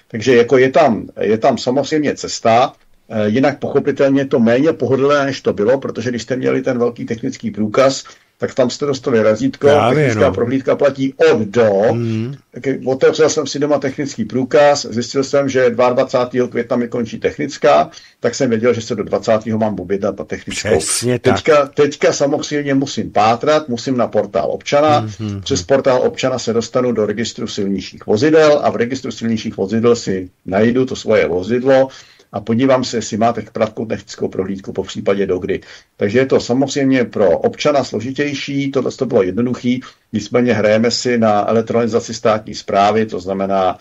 Takže jako je tam, je tam samozřejmě cesta, eh, Jinak pochopitelně to méně pohodlné, než to bylo, protože když jste měli ten velký technický průkaz, tak tam jste dostali razítko, Právě, technická no. prohlídka platí od do. Mm. Otevřel jsem si doma technický průkaz, zjistil jsem, že 22. května mi končí technická, tak jsem věděl, že se do 20. mám objednat na technickou. Přesně teďka, tak. teďka samozřejmě musím pátrat, musím na portál občana, mm-hmm. přes portál občana se dostanu do registru silnějších vozidel a v registru silnějších vozidel si najdu to svoje vozidlo, a podívám se, jestli máte krátkou technickou prohlídku, po případě dokdy. Takže je to samozřejmě pro občana složitější, tohle to bylo jednoduchý, nicméně hrajeme si na elektronizaci státní zprávy, to znamená,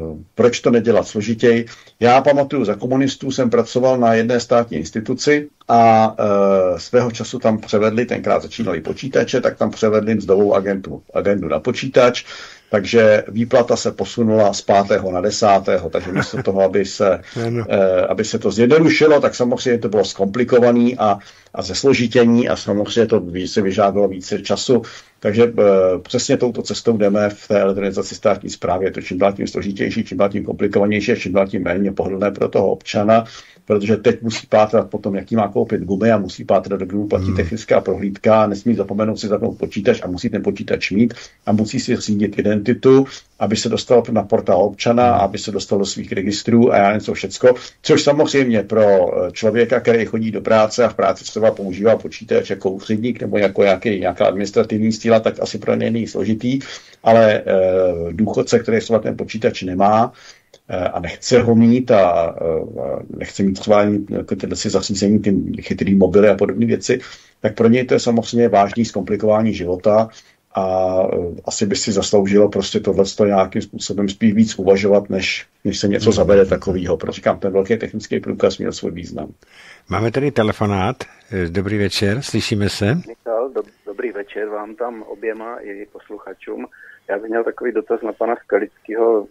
Uh, proč to nedělat složitěji. Já pamatuju, za komunistů jsem pracoval na jedné státní instituci a uh, svého času tam převedli, tenkrát začínali počítače, tak tam převedli mzdovou agentu, agendu na počítač takže výplata se posunula z 5. na 10. Takže místo toho, aby se, eh, aby se to zjednodušilo, tak samozřejmě to bylo zkomplikovaný a, a zesložitění a samozřejmě to se vyžádalo více času. Takže e, přesně touto cestou jdeme v té elektronizaci státní zprávy. Je to čím dál tím složitější, čím dál tím komplikovanější a čím dál tím méně pohodlné pro toho občana protože teď musí pátrat potom, jaký má koupit gumy a musí pátrat, kdy mu platí hmm. technická prohlídka, nesmí zapomenout si zapnout počítač a musí ten počítač mít a musí si řídit identitu, aby se dostal na portál občana, hmm. aby se dostal do svých registrů a já něco všecko, což samozřejmě pro eh, člověka, který chodí do práce a v práci třeba používá počítač jako úředník nebo jako nějaký, nějaká administrativní stíla, tak asi pro ně není složitý, ale e, důchodce, který třeba ten počítač nemá, Eh, a nechce ho mít a, a nechce mít třeba jako tyhle si zařízení, ty chytrý mobily a podobné věci, tak pro něj to je samozřejmě vážný zkomplikování života a eh, asi by si zasloužilo prostě tohle nějakým způsobem spíš víc uvažovat, než, než se něco zavede takového. Proč říkám, ten velký technický průkaz měl svůj význam. Máme tady telefonát. Eh, dobrý večer, slyšíme se. Michal, do, dobrý večer vám tam oběma i posluchačům. Já bych měl takový dotaz na pana Skalického,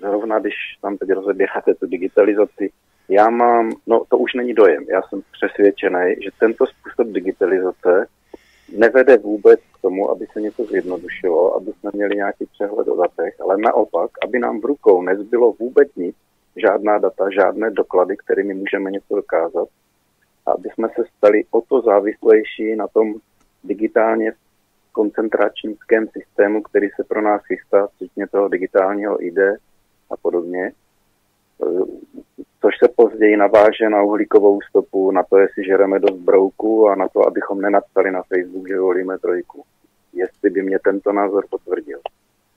zrovna když tam teď rozebíráte tu digitalizaci. Já mám, no to už není dojem, já jsem přesvědčený, že tento způsob digitalizace nevede vůbec k tomu, aby se něco zjednodušilo, aby jsme měli nějaký přehled o datech, ale naopak, aby nám v rukou nezbylo vůbec nic, žádná data, žádné doklady, kterými můžeme něco dokázat, a aby jsme se stali o to závislejší na tom digitálně koncentračnickém systému, který se pro nás chystá, včetně toho digitálního ID a podobně. Což se později naváže na uhlíkovou stopu, na to, jestli žereme dost brouku a na to, abychom nenapsali na Facebook, že volíme trojku. Jestli by mě tento názor potvrdil.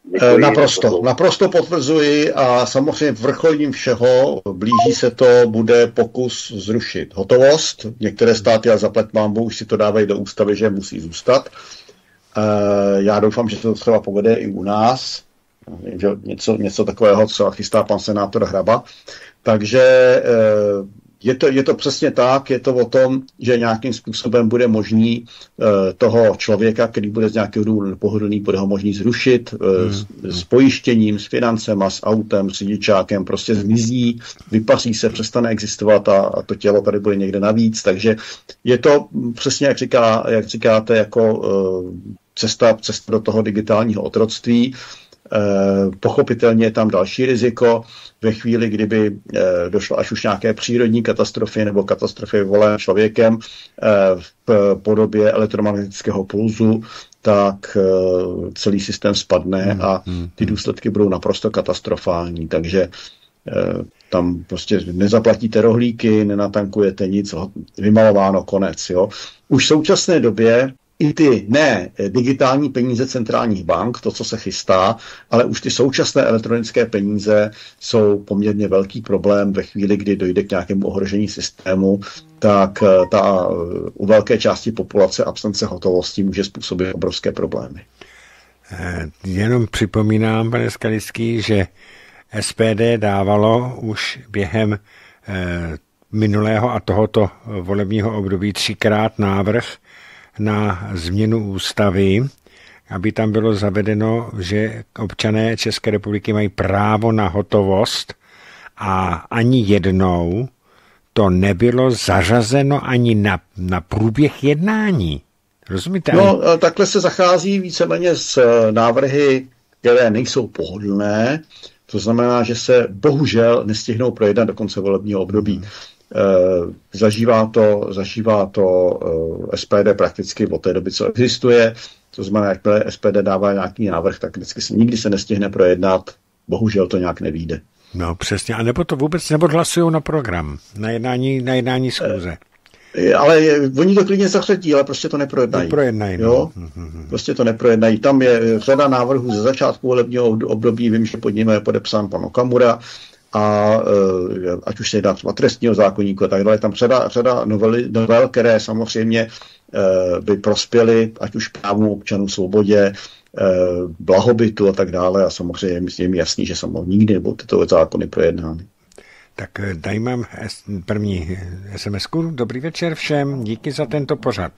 Děkuji, naprosto, naprosto potvrzuji a samozřejmě vrcholním všeho blíží se to, bude pokus zrušit hotovost. Některé státy, a zaplet mámbu, už si to dávají do ústavy, že musí zůstat. Já doufám, že se to třeba povede i u nás. Že něco, něco takového, co chystá pan senátor Hraba. Takže eh, je to, je to přesně tak, je to o tom, že nějakým způsobem bude možný uh, toho člověka, který bude z nějakého důvodu nepohodlný, bude ho možný zrušit uh, hmm. s, s pojištěním, s financema, s autem, s řidičákem, prostě zmizí, vypaří se, přestane existovat a, a to tělo tady bude někde navíc, takže je to přesně, jak, říká, jak říkáte, jako cesta, cesta do toho digitálního otroctví. Eh, pochopitelně je tam další riziko ve chvíli, kdyby eh, došlo až už nějaké přírodní katastrofy nebo katastrofy vyvolané člověkem eh, v podobě elektromagnetického pulzu, tak celý systém spadne hmm, a hmm, ty hmm. důsledky budou naprosto katastrofální. Takže tam prostě nezaplatíte rohlíky, nenatankujete nic, vymalováno, konec. Jo. Už v současné době i ty ne digitální peníze centrálních bank, to, co se chystá, ale už ty současné elektronické peníze jsou poměrně velký problém ve chvíli, kdy dojde k nějakému ohrožení systému, tak eh, ta, eh, u velké části populace absence hotovosti může způsobit obrovské problémy. Eh, jenom připomínám, pane Skalický, že SPD dávalo už během minulého a tohoto volebního období třikrát návrh na změnu ústavy, aby tam bylo zavedeno, že občané České republiky mají právo na hotovost a ani jednou to nebylo zařazeno ani na, na průběh jednání. Rozumíte? No, takhle se zachází víceméně s eh, návrhy, které nejsou pohodlné. To znamená, že se bohužel nestihnou projednat do konce volebního období. Eh, zažívá to, zažívá to eh, SPD prakticky od té doby, co existuje. To znamená, jakmile SPD dává nějaký návrh, tak vždycky se, nikdy se nestihne projednat. Bohužel to nějak nevíde. No přesně, a nebo to vůbec neodhlasují na program, na jednání, na jednání schůze. E, ale je, oni to klidně zachytí, ale prostě to neprojednají. Neprojednají, no. jo? Mm-hmm. Prostě to neprojednají. Tam je řada návrhů ze začátku volebního období, vím, že pod ním je podepsán pan Okamura, a eh, ať už se jedná třeba trestního zákonníku a tak dále, tam řada, řada novely, novel, které samozřejmě eh, by prospěly ať už právu občanů svobodě, eh, blahobytu a tak dále a samozřejmě mi jasný, že samozřejmě nikdy nebudou tyto zákony projednány. Tak tady mám první sms -ku. Dobrý večer všem, díky za tento pořad.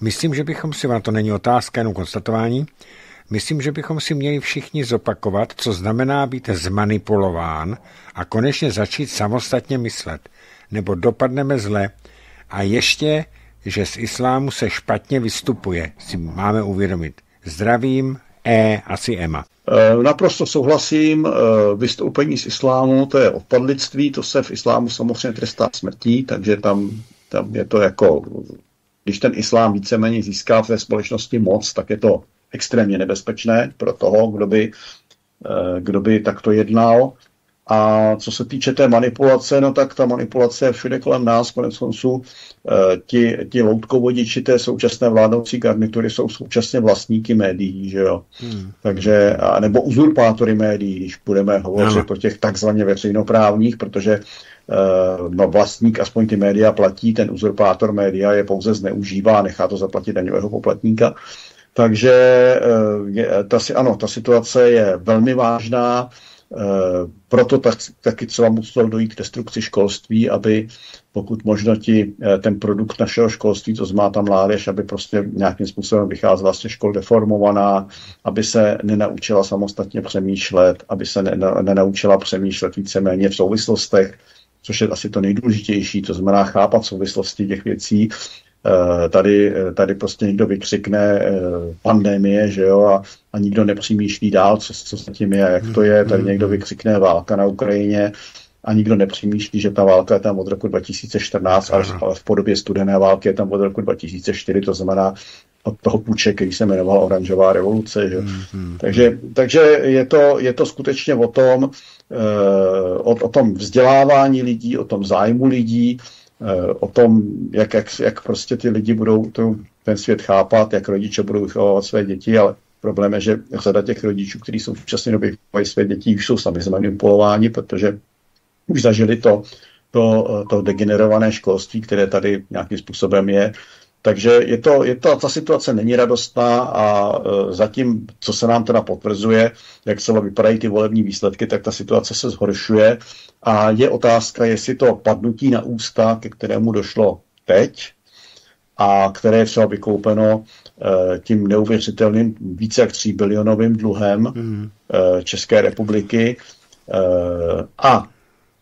Myslím, že bychom si, vám to není otázka, jenom konstatování, Myslím, že bychom si měli všichni zopakovat, co znamená být zmanipulován a konečně začít samostatně myslet, nebo dopadneme zle. A ještě, že z islámu se špatně vystupuje, si máme uvědomit. Zdravím, E, asi Ema. E, naprosto souhlasím. E, vystoupení z islámu, to je odpadlictví, to se v islámu samozřejmě trestá smrtí, takže tam, tam je to jako, když ten islám víceméně získá v té společnosti moc, tak je to extrémně nebezpečné pro toho, kdo by, eh, kdo by takto jednal. A co se týče té manipulace, no tak ta manipulace je všude kolem nás, konec konců eh, ti, ti loutkovodiči té současné vládnoucí garnitury jsou současně vlastníky médií, že jo. Hmm. Takže, a nebo uzurpátory médií, když budeme hovořit no. o těch takzvaně veřejnoprávních, protože uh, no, vlastník aspoň ty média platí, ten uzurpátor média je pouze zneužívá a nechá to zaplatit daňového poplatníka. Takže eh, je, ta, ano, ta situace je velmi vážná, eh, proto tak, taky třeba muselo dojít k destrukci školství, aby pokud možno ti eh, ten produkt našeho školství, to znamená ta mládež, aby prostě nějakým způsobem vycházela z těch škol deformovaná, aby se nenaučila samostatně přemýšlet, aby se nenaučila přemýšlet víceméně v souvislostech, což je asi to nejdůležitější, to znamená chápat souvislosti těch věcí. Eh, tady, eh, tady prostě někdo vykřikne eh, pandemie, že jo, a, a nikdo nepřemýšlí dál, co, co se tím je, jak to je. Tady hmm. někdo vykřikne válka na Ukrajině a nikdo nepřemýšlí, že ta válka je tam od roku 2014, ale, v podobě studené války je tam od roku 2004, to znamená od toho půjče, který se jmenoval Oranžová revoluce. Že? Mm-hmm. Takže, takže je, to, je to skutečně o tom, o, o tom vzdělávání lidí, o tom zájmu lidí, o tom, jak, jak, jak prostě ty lidi budou to, ten svět chápat, jak rodiče budou vychovávat své děti, ale problém je, že řada těch rodičů, kteří jsou v současné době vychovají své děti, už jsou sami zmanipulováni, protože už zažili to, to, to degenerované školství, které tady nějakým způsobem je. Takže je to, je to, ta situace není radostná a e, zatím, co se nám teda potvrzuje, jak se vypadají ty volební výsledky, tak ta situace se zhoršuje a je otázka, jestli to padnutí na ústa, ke kterému došlo teď a které je třeba vykoupeno e, tím neuvěřitelným více jak 3 bilionovým dluhem mm. České republiky a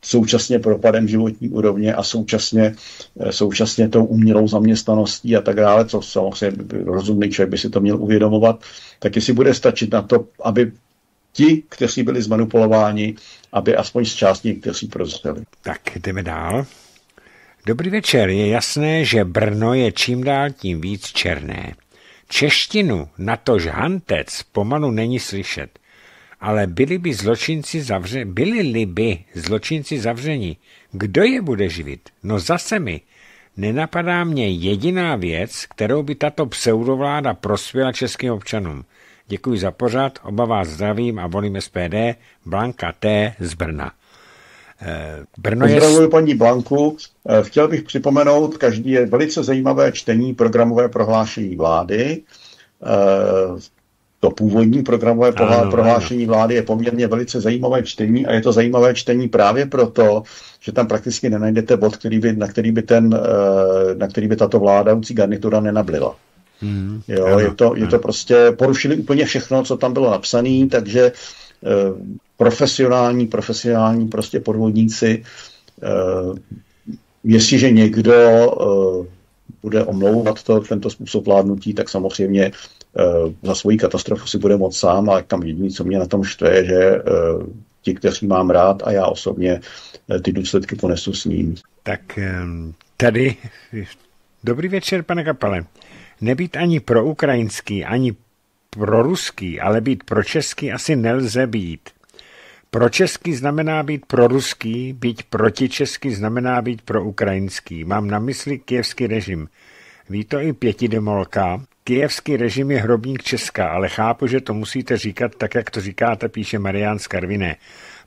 současně propadem životní úrovně a současně, eh, současně tou umělou zaměstnaností a tak dále, co samozřejmě rozumný člověk by si to měl uvědomovat, tak jestli bude stačit na to, aby ti, kteří byli zmanipulováni, aby aspoň z části někteří prozřeli. Tak jdeme dál. Dobrý večer, je jasné, že Brno je čím dál tím víc černé. Češtinu, natož hantec, pomalu není slyšet ale byli by zločinci zavřeni, byli by zločinci zavřeni, kdo je bude živit? No zase mi. Nenapadá mě jediná věc, kterou by tato pseudovláda prospěla českým občanům. Děkuji za pořad, oba vás zdravím a volím SPD, Blanka T. z Brna. Eh, Brno je... Pozdravuji paní Blanku. Eh, chtěl bych připomenout, každý je velice zajímavé čtení programové prohlášení vlády. To původní programové ano, prohlášení ano. vlády je poměrně velice zajímavé čtení a je to zajímavé čtení právě proto, že tam prakticky nenajdete bod, který by, na, který by ten, eh, na který by tato vládoucí garnitura nenablila. Hmm, jo, ano, je, to, je to prostě, porušili úplně všechno, co tam bylo napsané, takže eh, profesionální, profesionální prostě podvodníci, eh, jestliže někdo bude omlouvat to, tento způsob vládnutí, tak samozřejmě za svoji katastrofu si bude moc sám, ale tam jediné, co mě na tom štve, že eh, ti, kteří mám rád a já osobně eh, ty důsledky ponesu s ním. Tak tady, dobrý večer, pane Kapale. Nebýt ani pro ukrajinský, ani pro ruský, ale být pro český asi nelze být. Pro český znamená být pro ruský, být proti český znamená být pro ukrajinský. Mám na mysli kijevský režim. Ví to i pětidemolka, Kijevský režim je hrobník Česka, ale chápu, že to musíte říkat tak, jak to říkáte, píše Marián Skarviné.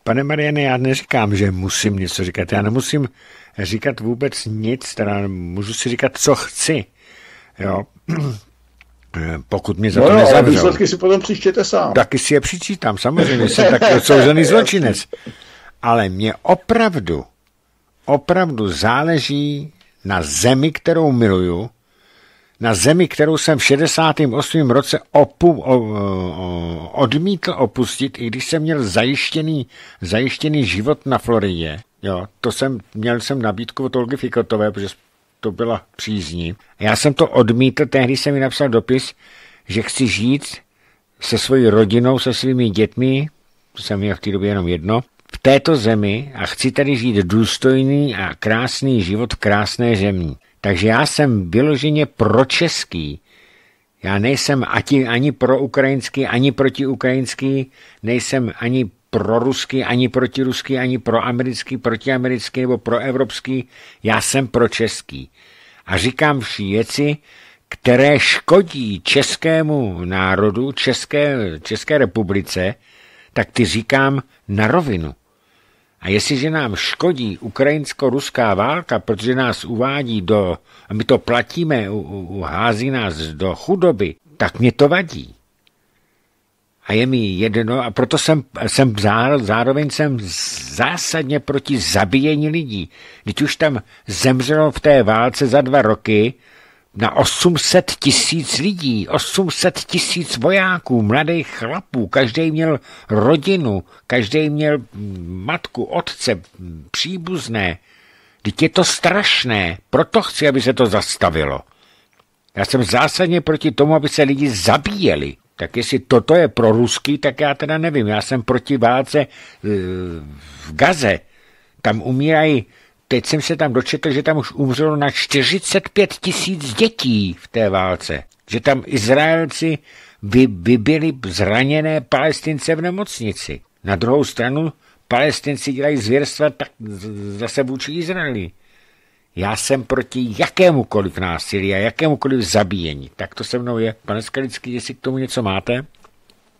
Pane Mariane, já neříkám, že musím něco říkat. Já nemusím říkat vůbec nic, teda můžu si říkat, co chci. Jo. Pokud mě za no to no, nezavřou. výsledky si potom přičtěte sám. Taky si je přičítám, samozřejmě, jsem taky odsouzený zločinec. Ale mě opravdu, opravdu záleží na zemi, kterou miluju, na zemi, kterou jsem v 68. roce opu, o, o, odmítl opustit, i když jsem měl zajištěný, zajištěný život na Floridě. Jo, to jsem, měl jsem nabídku od Olgy Fikotové, protože to byla přízní. Já jsem to odmítl, tehdy jsem mi napsal dopis, že chci žít se svojí rodinou, se svými dětmi, jsem měl v té době jenom jedno, v této zemi a chci tady žít důstojný a krásný život v krásné zemi. Takže já jsem vyloženě pro český. Já nejsem ani pro ukrajinský, ani proti ukrajinský, nejsem ani pro ruský, ani proti ruský, ani pro americký, proti americký nebo pro evropský. Já jsem pro český. A říkám vši věci, které škodí českému národu, České, České republice, tak ty říkám na rovinu. A jestliže nám škodí ukrajinsko-ruská válka, protože nás uvádí do, a my to platíme, uhází nás do chudoby, tak mě to vadí. A je mi jedno, a proto jsem, jsem zároveň jsem zásadně proti zabíjení lidí. Když už tam zemřelo v té válce za dva roky na 800 tisíc lidí, 800 tisíc vojáků, mladých chlapů, každý měl rodinu, každý měl matku, otce, příbuzné. Teď je to strašné, proto chci, aby se to zastavilo. Já jsem zásadně proti tomu, aby se lidi zabíjeli. Tak jestli toto je pro ruský, tak já teda nevím. Já jsem proti válce e, v Gaze. Tam umírají teď jsem se tam dočetl, že tam už umřelo na 45 tisíc dětí v té válce. že tam Izraelci vy, vybili zraněné palestince v nemocnici. Na druhou stranu palestinci dělají zvěrstva tak zase vůči Izraeli. Já jsem proti jakémukoliv násilí a jakémukoliv zabíjení. Tak to se mnou je. Pane Skalický, jestli k tomu něco máte?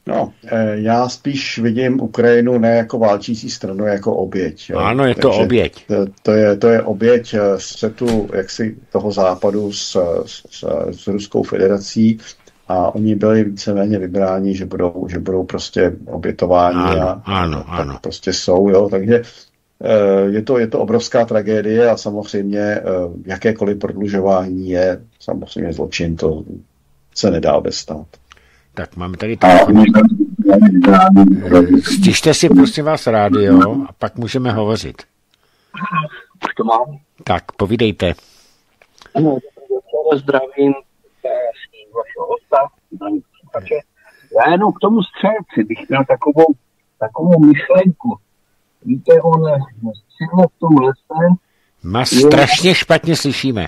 No, eh, já spíš vidím Ukrajinu ne jako válčící stranu, jako oběť. Jo. Ano, je to Takže oběť. To, to, je, to je oběť eh, střetu jaksi toho západu s, s, s Ruskou federací a oni byli víceméně vybráni, že budou, že budou prostě obětováni ano, a ano, ano. prostě jsou, jo, takže eh, je to, je to obrovská tragédie a samozřejmě jakékoliv prodlužování je samozřejmě zločin, to se nedá odestát. Tak máme tady telefon. Stižte si prosím vás rádio a pak můžeme hovořit. Už to mám. Tak, povídejte. Ano, zdravím vašeho hosta, Já jenom k tomu střelci bych měl takovou, takovou myšlenku. Víte, on střelil v tom lese. Má strašně špatně slyšíme.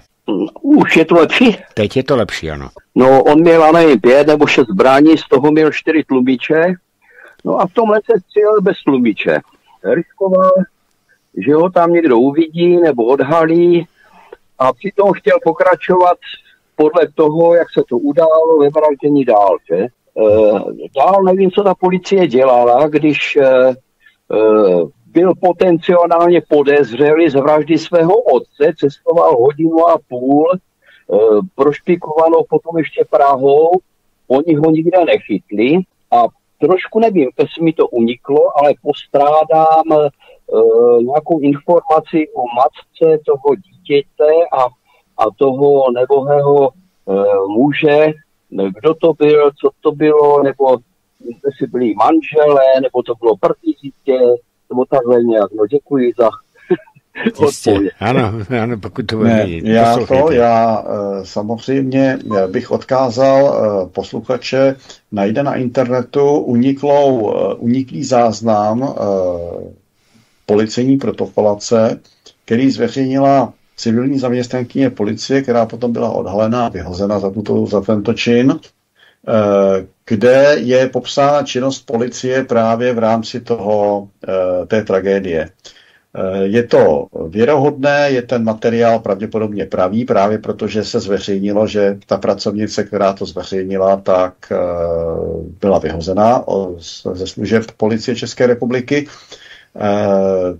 Už je to lepší? Teď je to lepší, ano. No, on měl, já nevím, pět nebo šest zbraní, z toho měl čtyři tlumiče. No a v tom lese střílel bez tlumiče. Riskoval, že ho tam někdo uvidí nebo odhalí a přitom chtěl pokračovat podle toho, jak se to událo ve vraždění dál, že? E, dál nevím, co ta policie dělala, když e, e, byl potenciálně podezřelý z vraždy svého otce, cestoval hodinu a půl, e, prošpikovanou potom ještě Prahou, oni ho nikde nechytli a trošku nevím, jestli mi to uniklo, ale postrádám e, nějakou informaci o matce toho dítěte a, a toho nebohého e, muže, kdo to byl, co to bylo, nebo jestli byli manželé, nebo to bylo první dítě, nebo takhle nějak. No děkuji za Jistě. Ano, ano, pokud to ne, Já to, já eh, samozřejmě bych odkázal eh, posluchače, najde na internetu uniklou, eh, uniklý záznam policejní protokolace, který zveřejnila civilní zaměstnankyně policie, která potom byla odhalena a vyhozena za, tuto, za tento čin. Eh, kde je popsána činnost policie právě v rámci toho, eh, té tragédie. Eh, je to věrohodné, je ten materiál pravděpodobně pravý, právě protože se zveřejnilo, že ta pracovnice, která to zveřejnila, tak byla vyhozená ze služeb policie České republiky.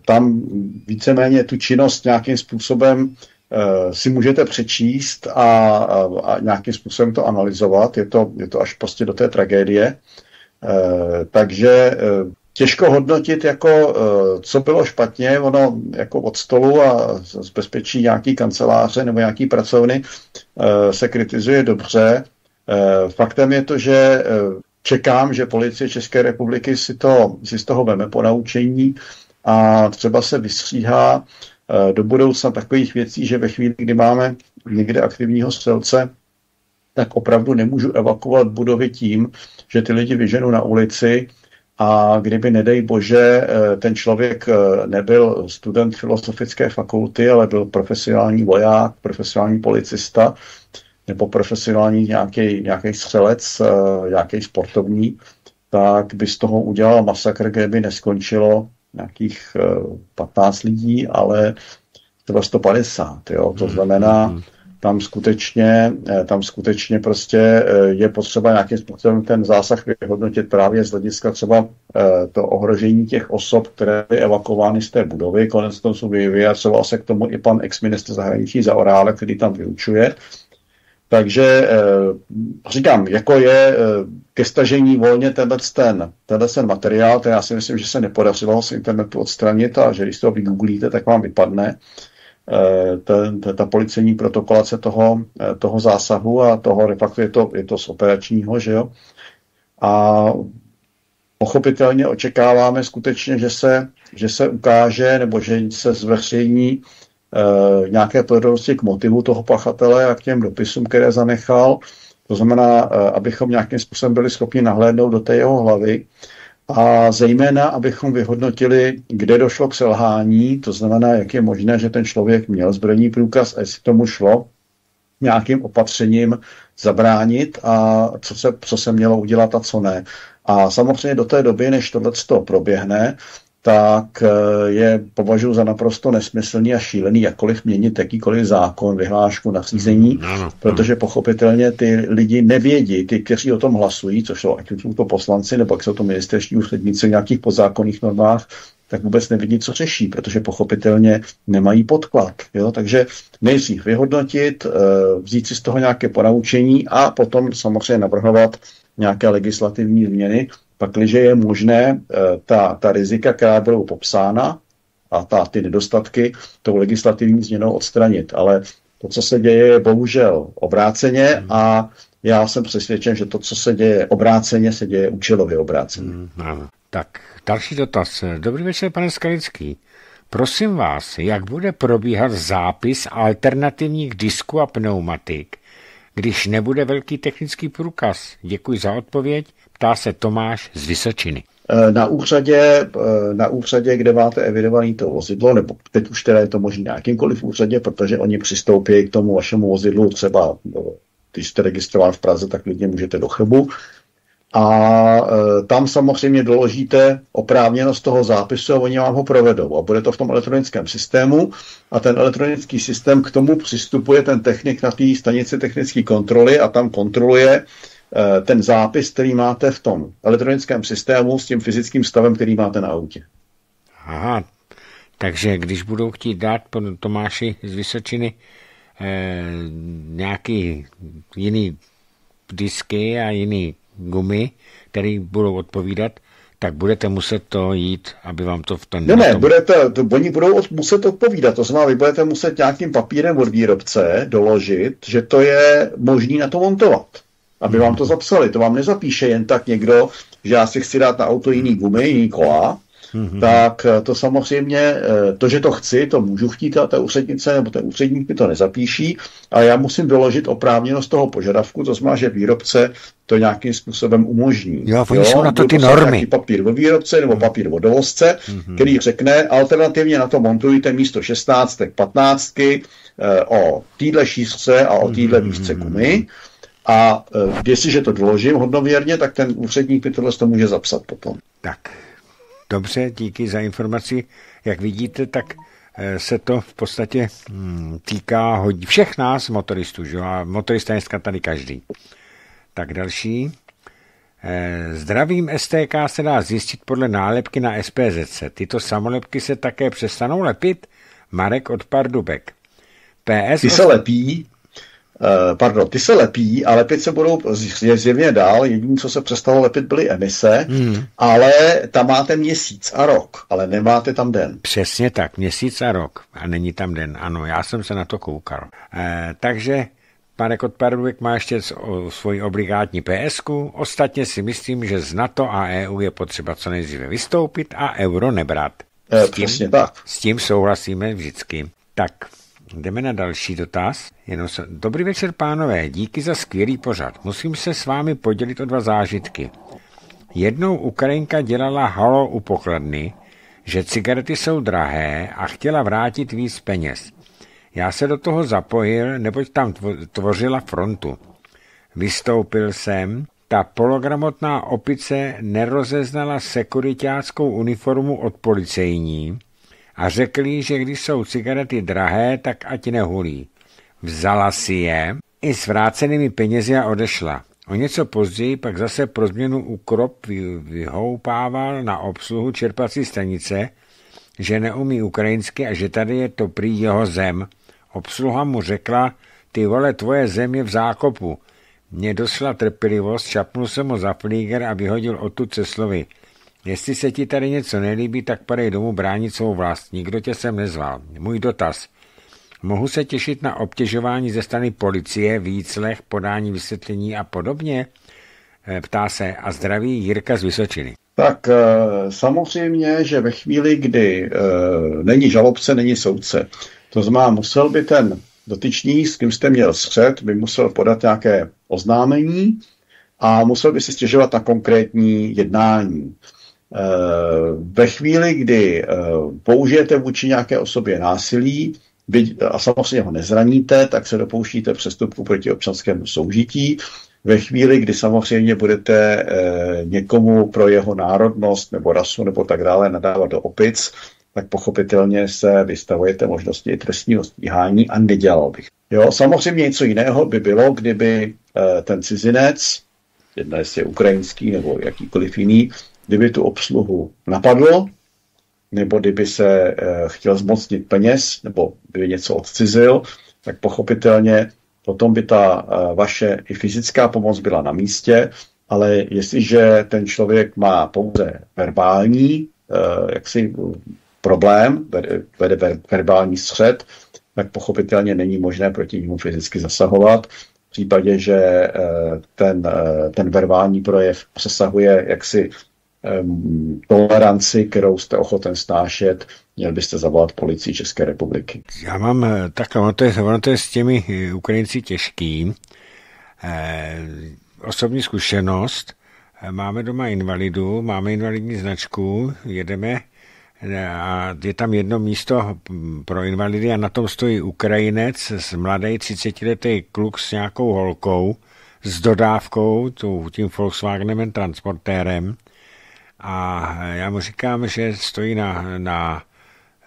Tam víceméně tu činnost nějakým způsobem si můžete přečíst a, a, nějakým způsobem to analyzovat. Je to, je to až prostě do té tragédie. E, takže e, těžko hodnotit, jako, co bylo špatně, ono jako od stolu a z bezpečí nějaký kanceláře nebo nějaký pracovny se kritizuje dobře. Faktem je to, že čekám, že policie České republiky si, to, si z toho veme po naučení a třeba se vystříhá Eh, do budoucna takových věcí, že ve chvíli, kdy máme někde aktivního střelce, tak opravdu nemůžu evakuovat budovy tím, že ty lidi vyženou na ulici a kdyby, nedej bože, eh, ten člověk eh, nebyl student filozofické fakulty, ale byl profesionální voják, profesionální policista nebo profesionální nějaký, nějaký střelec, nějaký sportovní, tak by z toho udělal masakr, kde by neskončilo nějakých 15 eh, lidí, ale třeba 150. Jo? To hmm, znamená, hmm, hmm. tam skutečně, eh, tam skutečně prostě eh, je potřeba nějakým způsobem ten zásah vyhodnotit právě z hlediska třeba to ohrožení těch osob, které byly evakuovány z té budovy. Konec konců vyjadřoval se k tomu i pan ex-ministr zahraničí Zaorále, který tam vyučuje. Takže eh, říkám, jako je eh, ke stažení volně tenhle ten, tenhle ten materiál, to já si myslím, že se nepodařilo z internetu odstranit a že když to vygooglíte, tak vám vypadne eh, ten, ta policejní protokolace toho, toho zásahu a toho, de facto je to, je to z operačního, že jo. A pochopitelně očekáváme skutečně, že se, že se ukáže nebo že se zveřejní e, nějaké podrobnosti k motivu toho pachatele a k těm dopisům, které zanechal. To znamená, e, abychom nějakým způsobem byli schopni nahlédnout do té jeho hlavy a zejména, abychom vyhodnotili, kde došlo k selhání, to znamená, jak je možné, že ten člověk měl zbrojní průkaz a jestli tomu šlo, nějakým opatřením zabránit a co se, co se mělo udělat a co ne. A samozřejmě do té doby, než tohle proběhne, tak eh, je považuji za naprosto nesmyslný a šílený jakkoliv měnit jakýkoliv zákon, vyhlášku, nařízení, mm, protože pochopitelně ty lidi nevědí, ty, kteří o tom hlasují, což jsou ať jsou to poslanci, nebo jak jsou to ministerští úředníci v nějakých podzákonných normách, tak vůbec nevidí, co řeší, protože pochopitelně nemají podklad. Jo? Takže nejdřív vyhodnotit, eh, vzít si z toho nějaké ponaučení a potom samozřejmě navrhovat nějaké legislativní změny, pakliže je možné eh, ta, ta rizika, která budou popsána a ta, ty nedostatky tou legislativní změnou odstranit. Ale to, co se děje, je bohužel obráceně hmm. a já jsem přesvědčen, že to, co se děje obráceně, se děje účelově obráceně. Ano. Tak, další dotaz. Dobrý večer, pane Skalický. Prosím vás, jak bude probíhat zápis alternativních disků a pneumatik, když nebude velký technický průkaz? Děkuji za odpověď. Ptá se Tomáš z Vysočiny. Eh, na úřadě, eh, na úřadě, kde máte evidovaný to vozidlo, nebo teď už teda je to možné na jakýmkoliv úřadě, protože oni přistoupí k tomu vašemu vozidlu třeba, no, když jste registrován v Praze, tak klidně můžete do chrbu, a e, tam samozřejmě doložíte oprávněnost toho zápisu a oni vám ho provedou. A bude to v tom elektronickém systému a ten elektronický systém k tomu přistupuje ten technik na té stanici technické kontroly a tam kontroluje ten zápis, který máte v tom elektronickém systému s tím fyzickým stavem, který máte na autě. Aha, takže když budou chtít dát po Tomáši z Vysočiny eh, nějaký jiný disky a jiný gumy, který budou odpovídat, tak budete muset to jít, aby vám to v ten... Ne, ne, tom... budete, to, oni budou od, muset odpovídat, to znamená, vy budete muset nějakým papírem od výrobce doložit, že to je možný na to montovat, aby vám to zapsali. To vám nezapíše jen tak někdo, že já si chci dát na auto jiný gumy, jiný kola, mm-hmm. tak eh, to samozřejmě, eh, to, že to chci, to můžu chtít, a ta úřednice nebo ten úředník mi to nezapíší, ale já musím doložit oprávněnost toho požadavku, to znamená, že výrobce to nějakým způsobem umožní. Jo, oni jsou na to ty normy. papír od výrobce nebo papír od dovozce, mm-hmm. který řekne, alternativně na to montujte místo 16, 15 eh, o týdle šířce a o týdle mm-hmm. výšce gumy. A e, jestliže to doložím hodnověrně, tak ten úředník mi tohle to může zapsat potom. Tak, Dobře, díky za informaci. Jak vidíte, tak eh, se to v podstatě hm, týká hodí všech nás motoristů, že? a motorista je tady každý. Tak další. Eh, zdravím STK se dá zjistit podle nálepky na SPZC. Tyto samolepky se také přestanou lepit? Marek od Pardubek. PS Ty se lepí, pardon, ty se lepí a lepit se budou zjevně dál. Jediné, co se přestalo lepit, byly emise, hmm. ale tam máte měsíc a rok, ale nemáte tam den. Přesně tak, měsíc a rok a není tam den. Ano, já jsem se na to koukal. Uh, takže Pane Kotpardubek má ještě svoji obligátní ps -ku. Ostatně si myslím, že z NATO a EU je potřeba co nejdříve vystoupit a euro nebrat. S tím, Přesně tak. S tím souhlasíme vždycky. Tak, Jdeme na další dotaz. Jenom se... Dobrý večer, pánové, díky za skvělý pořad. Musím se s vámi podělit o dva zážitky. Jednou Ukrajinka dělala halo u pokladny, že cigarety jsou drahé a chtěla vrátit víc peněz. Já se do toho zapojil, neboť tam tvořila frontu. Vystoupil jsem, ta pologramotná opice nerozeznala sekuritáckou uniformu od policejní, a řekli, že když jsou cigarety drahé, tak ať nehulí. Vzala si je i s vrácenými penězi a odešla. O něco později pak zase pro změnu ukrop vyhoupával na obsluhu čerpací stanice, že neumí ukrajinsky a že tady je to prý jeho zem. Obsluha mu řekla, ty vole, tvoje zem je v zákopu. Mně dosla trpělivost, šapnul jsem mu za flíger a vyhodil odtud se slovy. Jestli se ti tady něco nelíbí, tak padej domů bránit svou vlast. Nikdo tě sem nezval. Můj dotaz. Mohu se těšit na obtěžování ze strany policie, výclech, podání vysvětlení a podobně? Eh, ptá se a zdraví Jirka z Vysočiny. Tak eh, samozřejmě, že ve chvíli, kdy eh, není žalobce, není soudce. To znamená, musel by ten dotyčný, s kým jste měl střed, by musel podat nějaké oznámení a musel by si stěžovat na konkrétní jednání. Eh, ve chvíli, kdy eh, použijete vůči nějaké osobě násilí, a samozřejmě ho nezraníte, tak se dopouštíte přestupku proti občanskému soužití. Ve chvíli, kdy samozřejmě budete e, někomu pro jeho národnost nebo rasu nebo tak dále nadávat do opic, tak pochopitelně se vystavujete možnosti trestního stíhání a nedělal bych. Jo, samozřejmě něco jiného by bylo, kdyby ten cizinec, jedna je ukrajinský nebo jakýkoliv jiný, kdyby tu obsluhu napadl, nebo kdyby se e, chtěl zmocnit peněz, nebo by něco odcizil, tak pochopitelně potom by ta e, vaše i fyzická pomoc byla na místě, ale jestliže ten člověk má pouze verbální, e, jaksi problém, vede, verbální střed, tak pochopitelně není možné proti němu fyzicky zasahovat. V případě, že eh, ten, eh, ten verbální projev přesahuje jaksi toleranci, kterou jste ochoten snášet, měl byste zavolat policii České republiky. Já mám eh, takhle, ono to je, ono to je s těmi Ukrajinci těžký. Eh, osobní zkušenost, máme doma invalidu, máme invalidní značku, jedeme a je tam jedno místo pro invalidy a na tom stojí Ukrajinec s mladý 30-letý kluk s nějakou holkou, s dodávkou, tím Volkswagenem transportérem a já mu říkám, že stojí na, na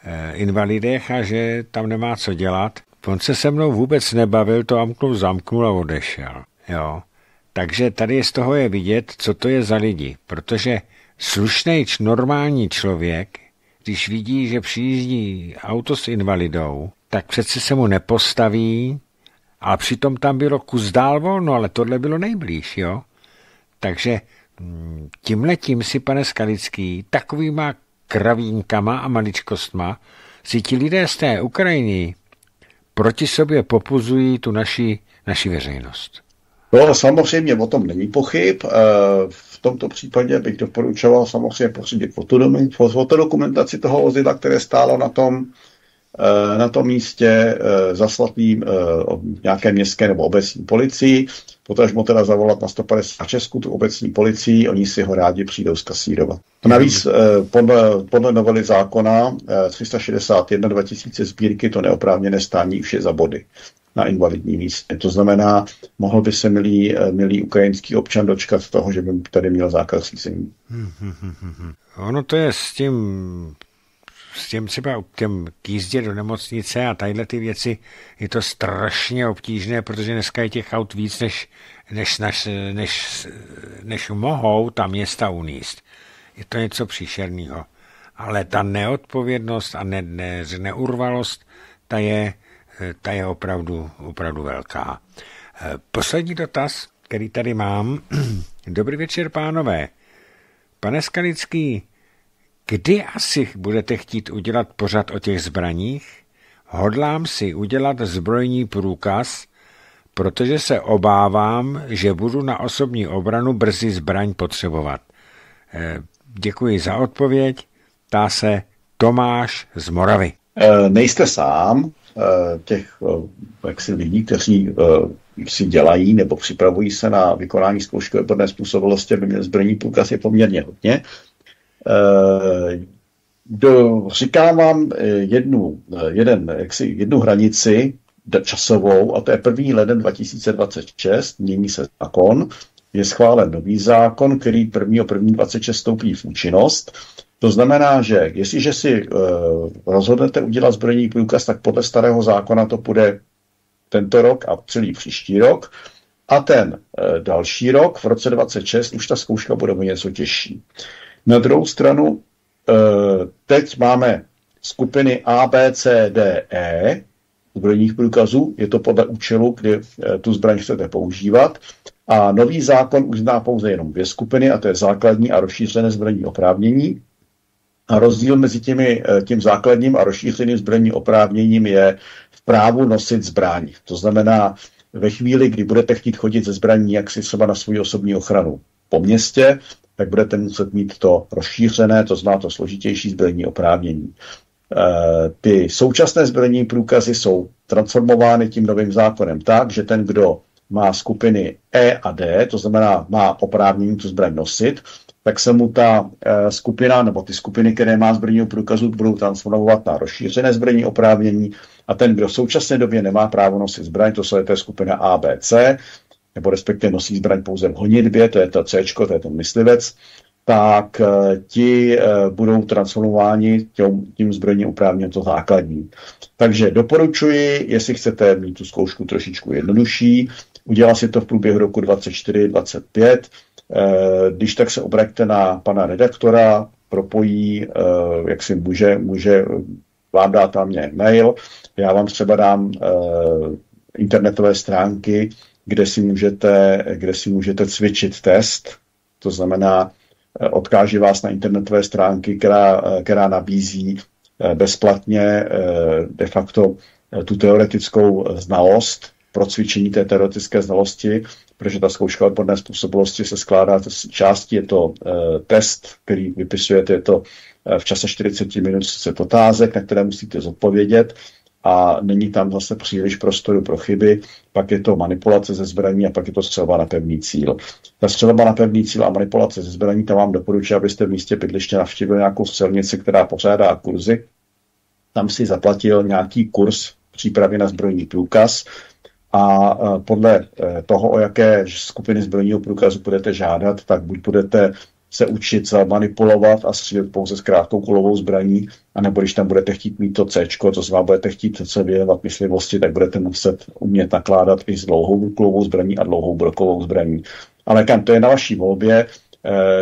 eh, invalidech a že tam nemá co dělat. On se se mnou vůbec nebavil, to amknul, zamknul a odešel. Jo. Takže tady z toho je vidět, co to je za lidi, protože slušný, normální člověk když vidí, že přijíždí auto s invalidou, tak přece se mu nepostaví, a přitom tam bylo kus dál volno, ale tohle bylo nejblíž, jo. Takže tímhletím si, pane Skalický, takovýma kravínkama a maličkostma si ti lidé z té Ukrajiny proti sobě popuzují tu naši, naši veřejnost. No, samozřejmě o tom není pochyb. Eh, v tomto případě bych doporučoval samozřejmě pořídit fotodokumentaci toho vozidla, které stálo na tom, na tom místě eh, zaslatým nějaké městské nebo obecní policii, potažmo teda zavolat na 156 tu obecní policii, oni si ho rádi přijdou zkasírovat. Navíc podle, podle novely zákona 361 2000 sbírky to neoprávněné stání už je za body na invalidní místě. To znamená, mohl by se milý, eh, milý ukrajinský občan dočkat toho, že by tady měl zákaz řízení. Hmm, hmm, hmm, ono to je s tím, s tím třeba těm k jízdě do nemocnice a tadyhle ty věci je to strašně obtížné, protože dneska je těch aut víc, než, než, než, než, než mohou ta města uníst. Je to něco příšerného. Ale ta neodpovědnost a ne, ne, neurvalost, ta je, ta je opravdu, opravdu velká. Poslední dotaz, který tady mám. Dobrý večer, pánové. Pane Skalický, kdy asi budete chtít udělat pořad o těch zbraních? Hodlám si udělat zbrojní průkaz, protože se obávám, že budu na osobní obranu brzy zbraň potřebovat. Eh, děkuji za odpověď. Tá se Tomáš z Moravy. E, nejste sám. Eh, těch jaksi lidí, kteří si dělají nebo připravují se na vykonání zkoušky odborné způsobilosti, aby měli zbrojní průkaz, je poměrně hodně. Do, říkám vám jednu, jeden, jaksi, jednu hranici časovou, a to je 1. leden 2026, mění se zákon, je schválen nový zákon, který 1. 1. 26 stoupí v účinnost to znamená, že jestliže si uh, rozhodnete udělat zbrojní průkaz, tak podle starého zákona to bude tento rok a celý příští rok. A ten uh, další rok, v roce 26, už ta zkouška bude o něco těžší. Na druhou stranu, uh, teď máme skupiny A, B, C, D, E zbrojních průkazů. Je to podle účelu, kdy tu zbraň chcete používat. A nový zákon už zná pouze jenom dvě skupiny, a to je základní a rozšířené zbrojní oprávnění. A rozdíl mezi těmi, eh, tím základním a rozšířeným zbrojním oprávněním je v právu nosit zbraň. To znamená, ve chvíli, kdy budete chtít chodit ze zbraní jak si třeba na svou osobní ochranu po městě, tak budete muset mít to rozšířené, to zná to složitější zbrojní oprávnění. E, ty současné zbrojní průkazy jsou transformovány tím novým zákonem tak, že ten, kdo má skupiny E a D, to znamená má oprávnění tu zbraň nosit, tak se mu ta e, skupina nebo ty skupiny, které má zbrojního průkazu, budou transformovat na rozšířené zbrojní oprávnění A ten, kdo v současné době nemá právo nosit zbraň, to je skupina ABC, nebo respektive nosí zbraň pouze v honitbě, to je to C, to je ten myslivec, tak eh, ti eh, budou transformováni tím, zbrojním oprávněním to základní. Takže doporučuji, jestli chcete mít tu zkoušku trošičku jednodušší, udělá si to v průběhu roku 24-25, eh, když tak se obraťte na pana redaktora, propojí, jak si může, může vám dát tam mě mail, já vám třeba dám internetové stránky, kde si můžete, kde si můžete cvičit test, to znamená, eh, odkáže vás na internetové stránky, která, eh, která nabízí eh, bezplatně de facto tu teoretickou znalost pro cvičení té teoretické znalosti, protože ta zkouška odborné způsobilosti se skládá z části, je to test, který vypisujete, je to v čase 40 minut se otázek, na které musíte zodpovědět a není tam zase příliš prostoru pro chyby, pak je to manipulace ze zbraní a pak je to střelba na pevný cíl. Ta střelba na pevný cíl a manipulace ze zbraní, tam vám doporučuji, abyste v místě bydliště navštívili nějakou střelnici, která pořádá kurzy. Tam si zaplatil nějaký kurz přípravy na zbrojní průkaz a podle e, toho, o jaké skupiny zbrojního průkazu budete žádat, tak buď budete se učit manipulovat a střílet pouze s krátkou kulovou zbraní, anebo když tam budete chtít mít to C, to znamená budete chtít se věnovat myslivosti, tak budete muset umět nakládat i s dlouhou kulovou zbraní a dlouhou brokovou zbraní. Ale kam to je na vaší volbě,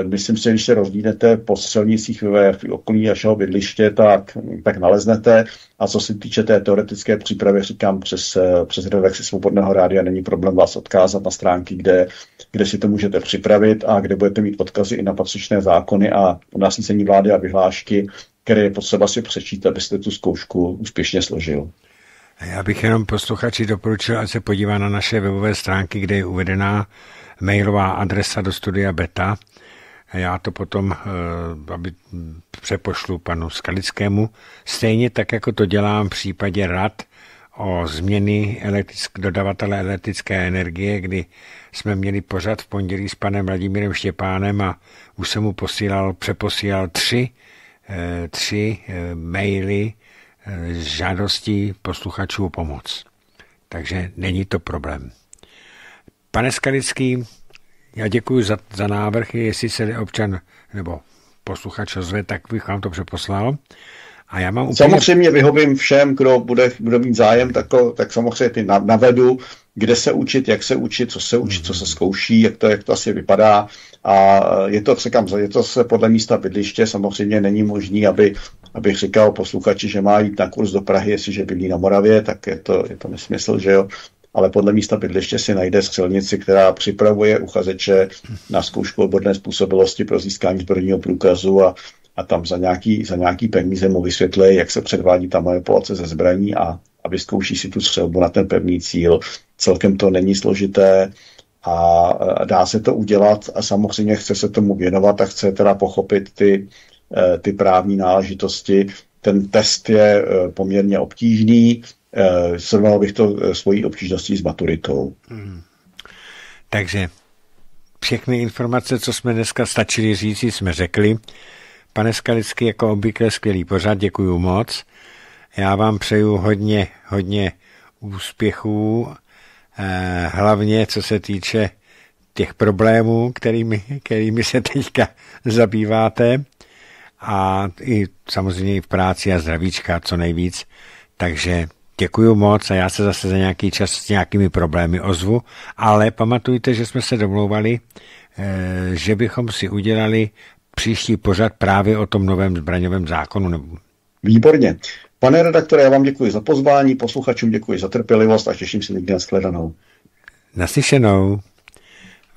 myslím si, že když se rozdílete po střelnicích v okolí vašeho bydliště, tak, tak naleznete. A co se týče té teoretické přípravy, říkám, přes, eh, přes redakci Svobodného rádia není problém vás odkázat na stránky, kde, kde si to můžete připravit a kde budete mít odkazy i na patřičné zákony a nasícení vlády a vyhlášky, které je potřeba si přečíst, abyste tu zkoušku úspěšně složil. Já bych jenom posluchači doporučil, ať se podívá na naše webové stránky, kde je uvedená mailová adresa do studia Beta. Já to potom eh, aby přepošlu panu Skalickému. Stejně tak, jako to dělám v případě rad o změny elektrick, dodavatele elektrické energie, kdy jsme měli pořad v pondělí s panem Vladimírem Štěpánem a už jsem mu posílal, přeposílal tři, eh, tři eh, maily žádostí posluchačů o pomoc. Takže není to problém. Pane Skalický, já děkuji za, za návrh, jestli se občan nebo posluchač ozve, tak bych vám to přeposlal. A já mám úplně... Samozřejmě vyhovím všem, kdo bude, bude mít zájem, tak, to, tak samozřejmě ty navedu, kde se učit, jak se učit, co se učit, co se mhm. zkouší, jak to, jak to asi vypadá. A je to, řekám, je to se podle místa bydliště, samozřejmě není možný, aby, abych říkal posluchači, že má jít na kurz do Prahy, jestliže bydlí na Moravě, tak je to, je to nesmysl, že jo ale podle místa bydliště si najde střelnici, která připravuje uchazeče na zkoušku odborné způsobilosti pro získání zbrojního průkazu a, a tam za nějaký, za nějaký peníze mu vysvětlí, jak se předvádí ta manipulace ze zbraní a, a vyzkouší si tu střelbu na ten pevný cíl. Celkem to není složité a, a dá se to udělat a samozřejmě chce se tomu věnovat a chce teda pochopit ty, eh, ty právní náležitosti. Ten test je eh, poměrně obtížný, srovnal bych to eh, svojí obtížností s maturitou. Hmm. Takže všechny informace, co jsme dneska stačili říct, jsme řekli. Pane Skalický, jako obvykle skvělý pořád, děkuji moc. Já vám přeju hodně, hodně úspěchů, eh, hlavně co se týče těch problémů, kterými, kterými se teďka zabýváte a i samozřejmě i v práci a zdravíčka co nejvíc. Takže Děkuju moc a já se zase za nějaký čas s nějakými problémy ozvu, ale pamatujte, že jsme se domlouvali, eh, že bychom si udělali příští pořad právě o tom novém zbraňovém zákonu. Výborně. Pane redaktore, já vám děkuji za pozvání, posluchačům děkuji za trpělivost a těším se někdy na shledanou. Naslyšenou.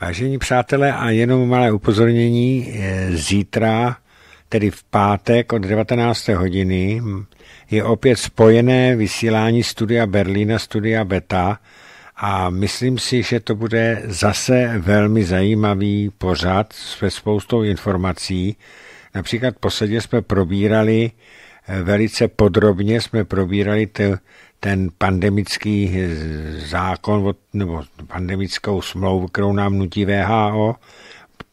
Vážení přátelé, a jenom malé upozornění, eh, zítra, tedy v pátek od 19. hodiny, je opět spojené vysílání studia Berlína, studia Beta a myslím si, že to bude zase velmi zajímavý pořad se spoustou informací. Například posledně jsme probírali eh, velice podrobně jsme probírali te, ten pandemický eh, zákon nebo pandemickou smlouvu, kterou nám nutí VHO.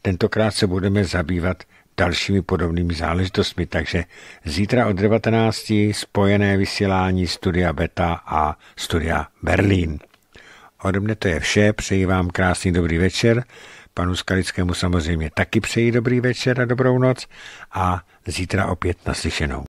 Tentokrát se budeme zabývat dalšími podobnými záležitostmi. Takže zítra od 19. spojené vysílání Studia Beta a Studia Berlín. Ode mne to je vše, přeji vám krásný dobrý večer, panu Skalickému samozřejmě taky přeji dobrý večer a dobrou noc a zítra opět naslyšenou.